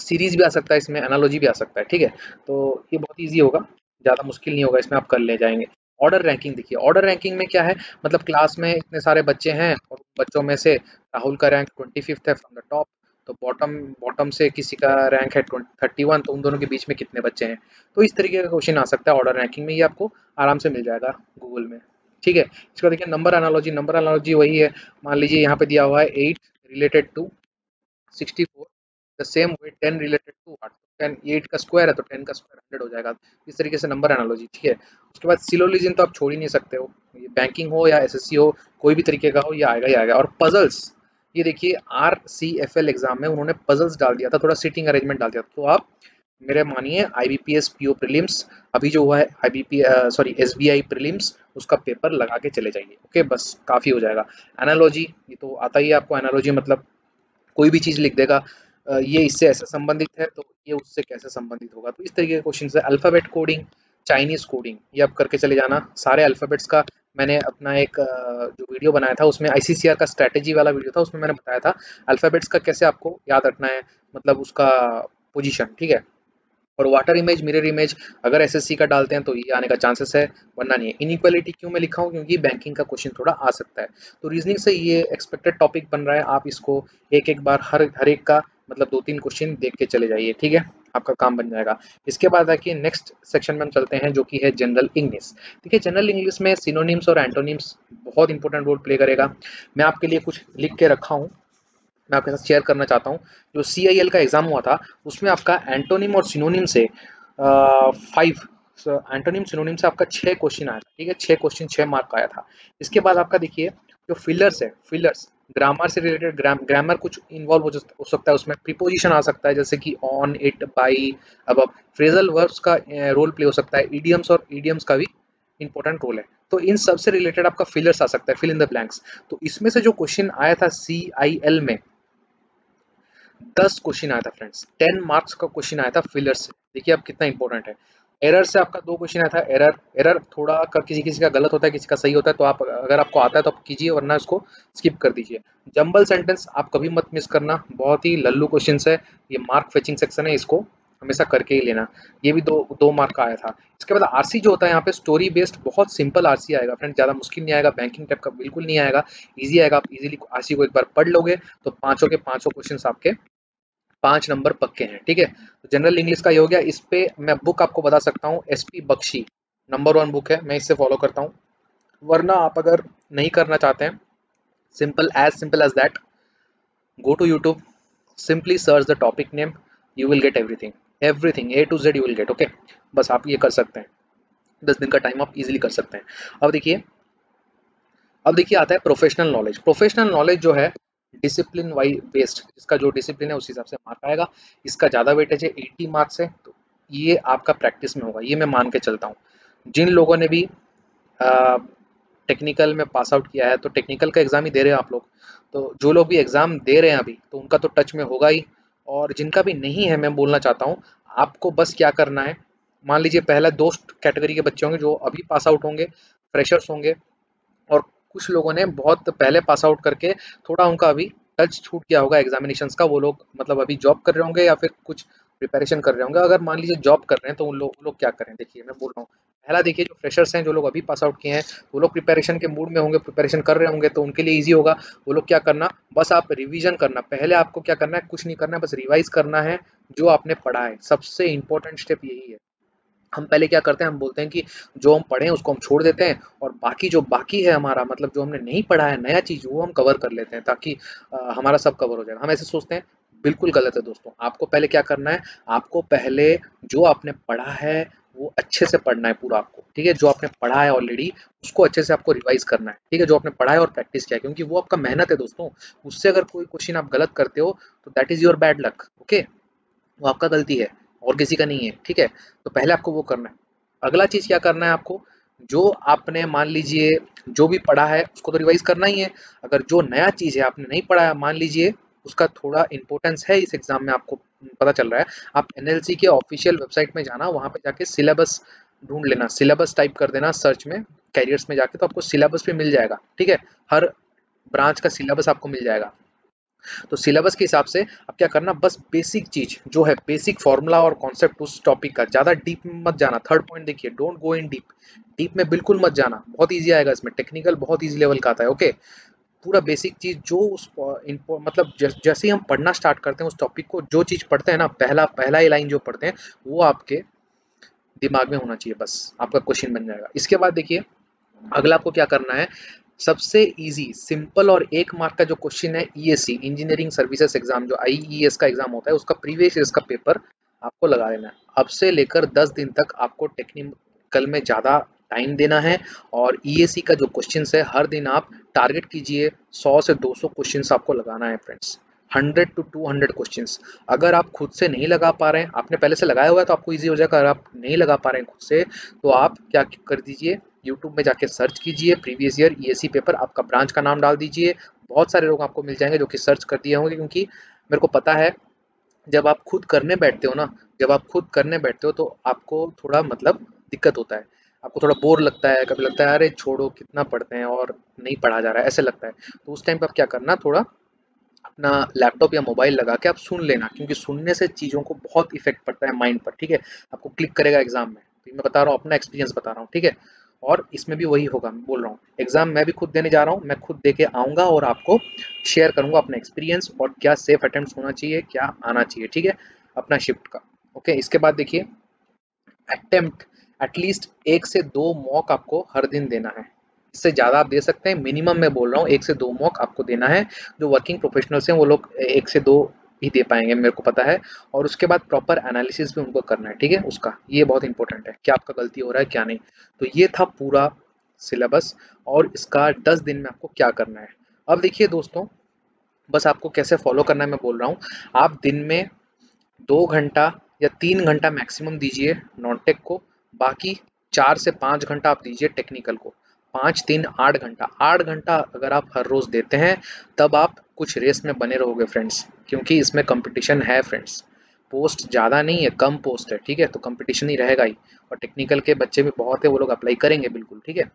सीरीज़ भी आ सकता है, इसमें एनालॉजी भी आ सकता है, ठीक है? तो ये बहुत ईजी होगा। ज़्यादा मुश्किल नहीं होगा, इसमें आप कर ले जाएँगे। ऑर्डर रैंकिंग देखिए ऑर्डर रैंकिंग में क्या है? मतलब क्लास में इतने सारे बच्चे हैं और बच्चों में से राहुल का रैंक ट्वेंटी फिफ्थ है फ्रॉम द टॉप तो बॉटम बॉटम से किसी का रैंक है थर्टी वन तो उन दोनों के बीच में कितने बच्चे हैं? तो इस तरीके का क्वेश्चन आ सकता है ऑर्डर रैंकिंग में, ये आपको आराम से मिल जाएगा गूगल में। ठीक है? इसको देखिए नंबर एनालॉजी नंबर एनालॉजी वही है। मान लीजिए यहाँ पे दिया हुआ है eight related to sixty four the same way ten related to आठ टेन एट का स्क्वायर है तो टेन का स्क्वायर हंड्रेड हो जाएगा। इस तरीके से नंबर एनालॉजी ठीक है? उसके बाद सिलोलिजन तो आप छोड़ ही नहीं सकते हो। ये बैंकिंग हो या एसएससी हो, कोई भी तरीके का हो, ये आएगा ही आएगा। और पजल्स ये देखिए R C F L exam में उन्होंने पजल्स डाल दिया था, थोड़ा सीटिंग अरेंजमेंट डाल दिया तो आप मेरे मानिए I B P S P O prelims अभी जो हुआ है I B P sorry S B I prelims उसका पेपर लगा के चले जाइए। ओके, बस, काफ़ी हो जाएगा। एनालॉजी ये तो आता ही है आपको एनालॉजी मतलब कोई भी चीज़ लिख देगा। ये इससे ऐसे संबंधित है तो ये उससे कैसे संबंधित होगा? तो इस तरीके के क्वेश्चन है। अल्फ़ाबेट कोडिंग चाइनीज़ कोडिंग ये आप करके चले जाना। सारे अल्फ़ाबेट्स का मैंने अपना एक जो वीडियो बनाया था, उसमें आईसीसीआर का स्ट्रैटेजी वाला वीडियो था, उसमें मैंने बताया था। अल्फ़ाबेट्स का कैसे आपको याद रखना है मतलब उसका पोजिशन ठीक है? और वाटर इमेज मिरर इमेज अगर एसएससी का डालते हैं तो ये आने का चांसेस है, वरना नहीं है। इनइक्वालिटी क्यों मैं लिखा हूँ क्योंकि बैंकिंग का क्वेश्चन थोड़ा आ सकता है। तो रीजनिंग से ये एक्सपेक्टेड टॉपिक बन रहा है। आप इसको एक एक बार, हर हर एक का मतलब दो तीन क्वेश्चन देख के चले जाइए, ठीक है? आपका काम बन जाएगा। इसके बाद आके नेक्स्ट सेक्शन में हम चलते हैं, जो कि है जनरल इंग्लिश देखिए जनरल इंग्लिश में सिनोनिम्स और एंटोनिम्स बहुत इंपॉर्टेंट रोल प्ले करेगा। मैं आपके लिए कुछ लिख के रखा हूँ। मैं आपके साथ शेयर करना चाहता हूँ। जो CIL का एग्ज़ाम हुआ था, उसमें आपका एंटोनिम और सिनोनिम से फाइव एंटोनिम सिनोनिम से आपका छः क्वेश्चन आया था, ठीक है? छः क्वेश्चन छः मार्क आया था। इसके बाद आपका देखिए, जो फिलर्स है फिलर्स ग्रामर से रिलेटेड ग्रामर कुछ इन्वॉल्व हो सकता है, उसमें प्रीपोजिशन आ सकता है, जैसे कि ऑन इट बाई अब फ्रेजल वर्ब्स का रोल प्ले हो सकता है ईडियम्स और ईडियम्स का भी इंपॉर्टेंट रोल है। तो इन सबसे रिलेटेड आपका फिलर्स आ सकता है फिल इन द ब्लैंक्स तो इसमें से जो क्वेश्चन आया था सी आई एल में, दस क्वेश्चन आया था फ्रेंड्स टेन मार्क्स का क्वेश्चन आया था फिलर्स देखिए अब कितना इंपॉर्टेंट है। एरर से आपका दो क्वेश्चन आया था। एरर एरर थोड़ा का किसी किसी का गलत होता है, किसी का सही होता है तो आप, अगर आपको आता है तो आप कीजिए, वरना इसको स्किप कर दीजिए। जंबल सेंटेंस आप कभी मत मिस करना। बहुत ही लल्लू क्वेश्चन है। ये मार्क फेचिंग सेक्शन है, इसको हमेशा करके ही लेना। ये भी दो दो मार्क का आया था। इसके बाद आरसी जो होता है यहाँ पे स्टोरी बेस्ड बहुत सिंपल आरसी आएगा। फ्रेंड ज़्यादा मुश्किल नहीं आएगा। बैंकिंग टाइप का बिल्कुल नहीं आएगा। इजी आएगा। आप इजीली आरसी को एक बार पढ़ लोगे तो पाँचों के पाँचों क्वेश्चन आपके पाँच नंबर पक्के हैं, ठीक है? तो जनरल इंग्लिश का ये हो गया। इस पे मैं बुक आपको बता सकता हूँ S P Bakshi number one book है। मैं इससे फॉलो करता हूँ। वरना आप अगर नहीं करना चाहते हैं simple as simple as that go to YouTube simply search the topic name you will get everything everything A to Z you will get okay बस आप ये कर सकते हैं। दस दिन का टाइम आप इजीली कर सकते हैं। अब देखिए अब देखिए आता है प्रोफेशनल नॉलेज प्रोफेशनल नॉलेज जो है डिसिप्लिन वाई बेस्ड इसका जो डिसिप्लिन है, उस हिसाब से मार्क आएगा। इसका ज़्यादा वेटेज है एट्टी मार्क्स है तो ये आपका प्रैक्टिस में होगा। ये मैं मान के चलता हूँ। जिन लोगों ने भी टेक्निकल में पास आउट किया है तो टेक्निकल का एग्ज़ाम ही दे रहे हैं आप लोग। तो जो लोग भी एग्ज़ाम दे रहे हैं अभी तो उनका तो टच में होगा ही। और जिनका भी नहीं है, मैं बोलना चाहता हूँ, आपको बस क्या करना है, मान लीजिए पहला दोस्त कैटेगरी के बच्चे होंगे, जो अभी पास आउट होंगे फ्रेशर्स होंगे कुछ लोगों ने बहुत पहले पास आउट करके थोड़ा उनका अभी टच छूट गया होगा एग्जामिनेशन का, वो लोग मतलब अभी जॉब कर रहे होंगे या फिर कुछ प्रिपरेशन कर रहे होंगे। अगर मान लीजिए जॉब कर रहे हैं तो उन लोग लोग क्या करें? देखिए, मैं बोल रहा हूँ, पहला देखिए, जो फ्रेशर्स हैं, जो लोग अभी पास आउट किए हैं, वो लोग प्रिपरेशन के मूड में होंगे प्रिपरेशन कर रहे होंगे तो उनके लिए ईजी होगा। वो लोग क्या करना, बस आप रिविजन करना। पहले आपको क्या करना है, कुछ नहीं करना है, बस रिवाइज करना है जो आपने पढ़ा है। सबसे इंपॉर्टेंट स्टेप यही है। हम पहले क्या करते हैं हम बोलते हैं कि जो हम पढ़े उसको हम छोड़ देते हैं और बाकी जो बाकी है हमारा मतलब जो हमने नहीं पढ़ा है नया चीज़ वो हम कवर कर लेते हैं ताकि आ, हमारा सब कवर हो जाए। हम ऐसे सोचते हैं बिल्कुल गलत है दोस्तों। आपको पहले क्या करना है आपको पहले जो आपने पढ़ा है वो अच्छे से पढ़ना है पूरा आपको ठीक है? जो आपने पढ़ा है ऑलरेडी उसको अच्छे से आपको रिवाइज करना है ठीक है? जो आपने पढ़ा है और प्रैक्टिस किया है क्योंकि वो आपका मेहनत है दोस्तों। उससे अगर कोई क्वेश्चन आप गलत करते हो तो that is your bad luck okay वो आपका गलती है। और किसी का नहीं है, ठीक है? तो पहले आपको वो करना है। अगला चीज़ क्या करना है आपको? जो आपने मान लीजिए, जो भी पढ़ा है, उसको तो रिवाइज करना ही है। अगर जो नया चीज़ है आपने नहीं पढ़ा है, मान लीजिए, उसका थोड़ा इंपॉर्टेंस है इस एग्ज़ाम में, आपको पता चल रहा है। आप एनएलसी के ऑफिशियल वेबसाइट में जाना, वहाँ पे जाके सिलेबस ढूंढ लेना। सिलेबस टाइप कर देना सर्च में कैरियर्स में जाके तो आपको सिलेबस भी मिल जाएगा, ठीक है? हर ब्रांच का सिलेबस आपको मिल जाएगा। तो सिलेबस के हिसाब से अब क्या करना, बस बेसिक चीज़ जो है बेसिक फॉर्मूला और कॉन्सेप्ट उस टॉपिक का, ज़्यादा डीप मत जाना। थर्ड पॉइंट देखिए don't go in deep deep में बिल्कुल मत जाना। बहुत ईजी आएगा इसमें। टेक्निकल बहुत ईजी लेवल का आता है ओके पूरा बेसिक चीज़ जो उस मतलब जैसे ही हम पढ़ना स्टार्ट करते हैं उस टॉपिक को, जो चीज़ पढ़ते हैं ना, पहला पहला ही लाइन जो पढ़ते हैं, वो आपके दिमाग में होना चाहिए बस। आपका क्वेश्चन बन जाएगा। इसके बाद देखिए, अगला आपको क्या करना है? सबसे इजी सिंपल और एक मार्क का जो क्वेश्चन है ईएससी इंजीनियरिंग सर्विसेज़ एग्ज़ाम जो आईईएस का एग्ज़ाम होता है, उसका प्रीवियस ईयर का पेपर आपको लगा देना है। अब से लेकर 10 दिन तक आपको टेक्निकल में ज़्यादा टाइम देना है और ईएससी का जो क्वेश्चन है, हर दिन आप टारगेट कीजिए 100 से 200 क्वेश्चन आपको लगाना है फ्रेंड्स 100 टू 200 क्वेश्चंस। अगर आप खुद से नहीं लगा पा रहे हैं, आपने पहले से लगाया हुआ है तो आपको इजी हो जाएगा। अगर आप नहीं लगा पा रहे हैं खुद से तो आप क्या कर दीजिए यूट्यूब में जाके सर्च कीजिए। प्रीवियस ईयर ईएससी पेपर आपका ब्रांच का नाम डाल दीजिए। बहुत सारे लोग आपको मिल जाएँगे जो कि सर्च कर दिए होंगे, क्योंकि मेरे को पता है, जब आप खुद करने बैठते हो ना, जब आप खुद करने बैठते हो तो आपको थोड़ा मतलब दिक्कत होता है। आपको थोड़ा बोर लगता है, कभी लगता है, अरे छोड़ो, कितना पढ़ते हैं और नहीं पढ़ा जा रहा है। ऐसे लगता है। तो उस टाइम पर आप क्या करना, थोड़ा अपना लैपटॉप या मोबाइल लगा के आप सुन लेना, क्योंकि सुनने से चीज़ों को बहुत इफ़ेक्ट पड़ता है माइंड पर, ठीक है? आपको क्लिक करेगा एग्ज़ाम में। तो मैं बता रहा हूँ, अपना एक्सपीरियंस बता रहा हूँ, ठीक है? और इसमें भी वही होगा बोल रहा हूँ। एग्ज़ाम मैं भी खुद देने जा रहा हूँ, मैं खुद दे के आऊँगा और आपको शेयर करूँगा अपना एक्सपीरियंस और क्या सेफ़ अटेम्प्ट होना चाहिए, क्या आना चाहिए, ठीक है? अपना शिफ्ट का ओके इसके बाद देखिए अटेम्प्ट एटलीस्ट एक से दो मॉक आपको हर दिन देना है। इससे ज़्यादा आप दे सकते हैं। मिनिमम मैं बोल रहा हूँ, एक से दो मॉक आपको देना है। जो वर्किंग प्रोफेशनल्स हैं, वो लोग एक से दो ही दे पाएँगे, मेरे को पता है। और उसके बाद प्रॉपर एनालिसिस भी उनको करना है, ठीक है? उसका, ये बहुत इंपॉर्टेंट है क्या आपका गलती हो रहा है, क्या नहीं। तो ये था पूरा सिलेबस और इसका दस दिन में आपको क्या करना है। अब देखिए दोस्तों, बस आपको कैसे फॉलो करना है मैं बोल रहा हूँ। आप दिन में दो घंटा या तीन घंटा मैक्सिमम दीजिए नॉन टेक को, बाकी चार से पाँच घंटा आप दीजिए टेक्निकल को। पाँच तीन आठ घंटा। आठ घंटा अगर आप हर रोज़ देते हैं, तब आप कुछ रेस में बने रहोगे फ्रेंड्स, क्योंकि इसमें कंपटीशन है फ्रेंड्स। पोस्ट ज़्यादा नहीं है, कम पोस्ट है, ठीक है? तो कंपटीशन ही रहेगा ही। और टेक्निकल के बच्चे भी बहुत है, वो लोग अप्लाई करेंगे बिल्कुल, ठीक है?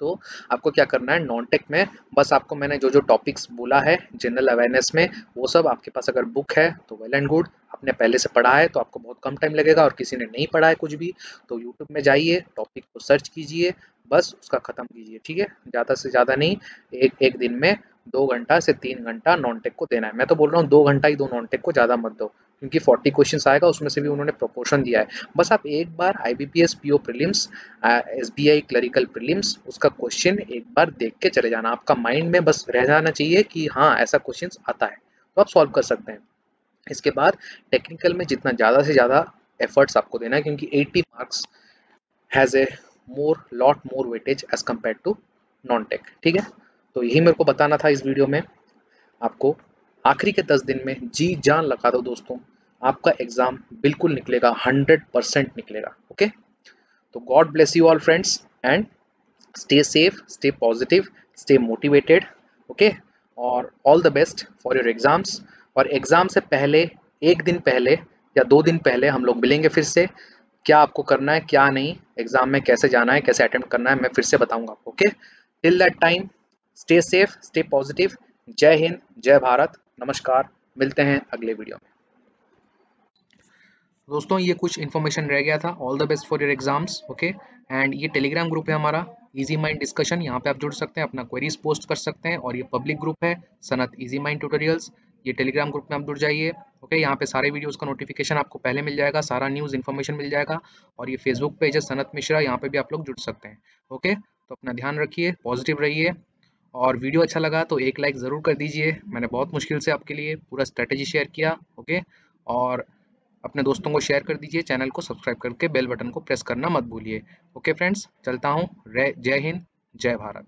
तो आपको क्या करना है नॉन टेक में बस आपको मैंने जो जो टॉपिक्स बोला है जनरल अवेयरनेस में, वो सब आपके पास अगर बुक है तो वेल एंड गुड आपने पहले से पढ़ा है तो आपको बहुत कम टाइम लगेगा। और किसी ने नहीं पढ़ा है कुछ भी तो यूट्यूब में जाइए टॉपिक को सर्च कीजिए बस उसका ख़त्म कीजिए, ठीक है? ज़्यादा से ज़्यादा नहीं, एक एक दिन में दो घंटा से तीन घंटा नॉन टेक को देना है। मैं तो बोल रहा हूँ दो घंटा ही दो नॉन टेक को ज़्यादा मत दो, क्योंकि 40 क्वेश्चन आएगा, उसमें से भी उन्होंने प्रोपोर्शन दिया है। बस आप एक बार I B P S P O prelims S B I clerical prelims उसका क्वेश्चन एक बार देख के चले जाना। आपका माइंड में बस रह जाना चाहिए कि हाँ ऐसा क्वेश्चन आता है तो आप सॉल्व कर सकते हैं। इसके बाद टेक्निकल में जितना ज़्यादा से ज़्यादा एफर्ट्स आपको देना है, क्योंकि 80 marks has a more lot more weightage as compare to non tech ठीक है? तो यही मेरे को बताना था इस वीडियो में। आपको आखिरी के दस दिन में जी जान लगा दो दोस्तों, आपका एग्ज़ाम बिल्कुल निकलेगा हंड्रेड परसेंट निकलेगा ओके तो God bless you all friends and stay safe stay positive stay motivated okay और all the best for your exams और एग्ज़ाम से पहले, एक दिन पहले या दो दिन पहले हम लोग मिलेंगे फिर से। क्या आपको करना है, क्या नहीं एग्ज़ाम में कैसे जाना है, कैसे अटेम्प्ट करना है, मैं फिर से बताऊँगा okay till that time stay safe stay positive जय हिंद, जय भारत, नमस्कार, मिलते हैं अगले वीडियो में। दोस्तों, ये कुछ इन्फॉर्मेशन रह गया था all the best for your exams okay and ये टेलीग्राम ग्रुप है हमारा इजी माइंड डिस्कशन यहाँ पे आप जुड़ सकते हैं, अपना क्वेरीज पोस्ट कर सकते हैं, और ये पब्लिक ग्रुप है सनत इजी माइंड ट्यूटोरियल्स ये टेलीग्राम ग्रुप में आप जुड़ जाइए ओके यहाँ पे सारे वीडियोस का नोटिफिकेशन आपको पहले मिल जाएगा, सारा न्यूज़ इन्फॉर्मेशन मिल जाएगा और ये फेसबुक पेज है सनत मिश्रा यहाँ पे भी आप लोग जुड़ सकते हैं ओके तो अपना ध्यान रखिए पॉजिटिव रहिए और वीडियो अच्छा लगा तो एक लाइक ज़रूर कर दीजिए। मैंने बहुत मुश्किल से आपके लिए पूरा स्ट्रेटेजी शेयर किया ओके और अपने दोस्तों को शेयर कर दीजिए चैनल को सब्सक्राइब करके बेल बटन को प्रेस करना मत भूलिए ओके फ्रेंड्स चलता हूँ जय हिंद, जय भारत।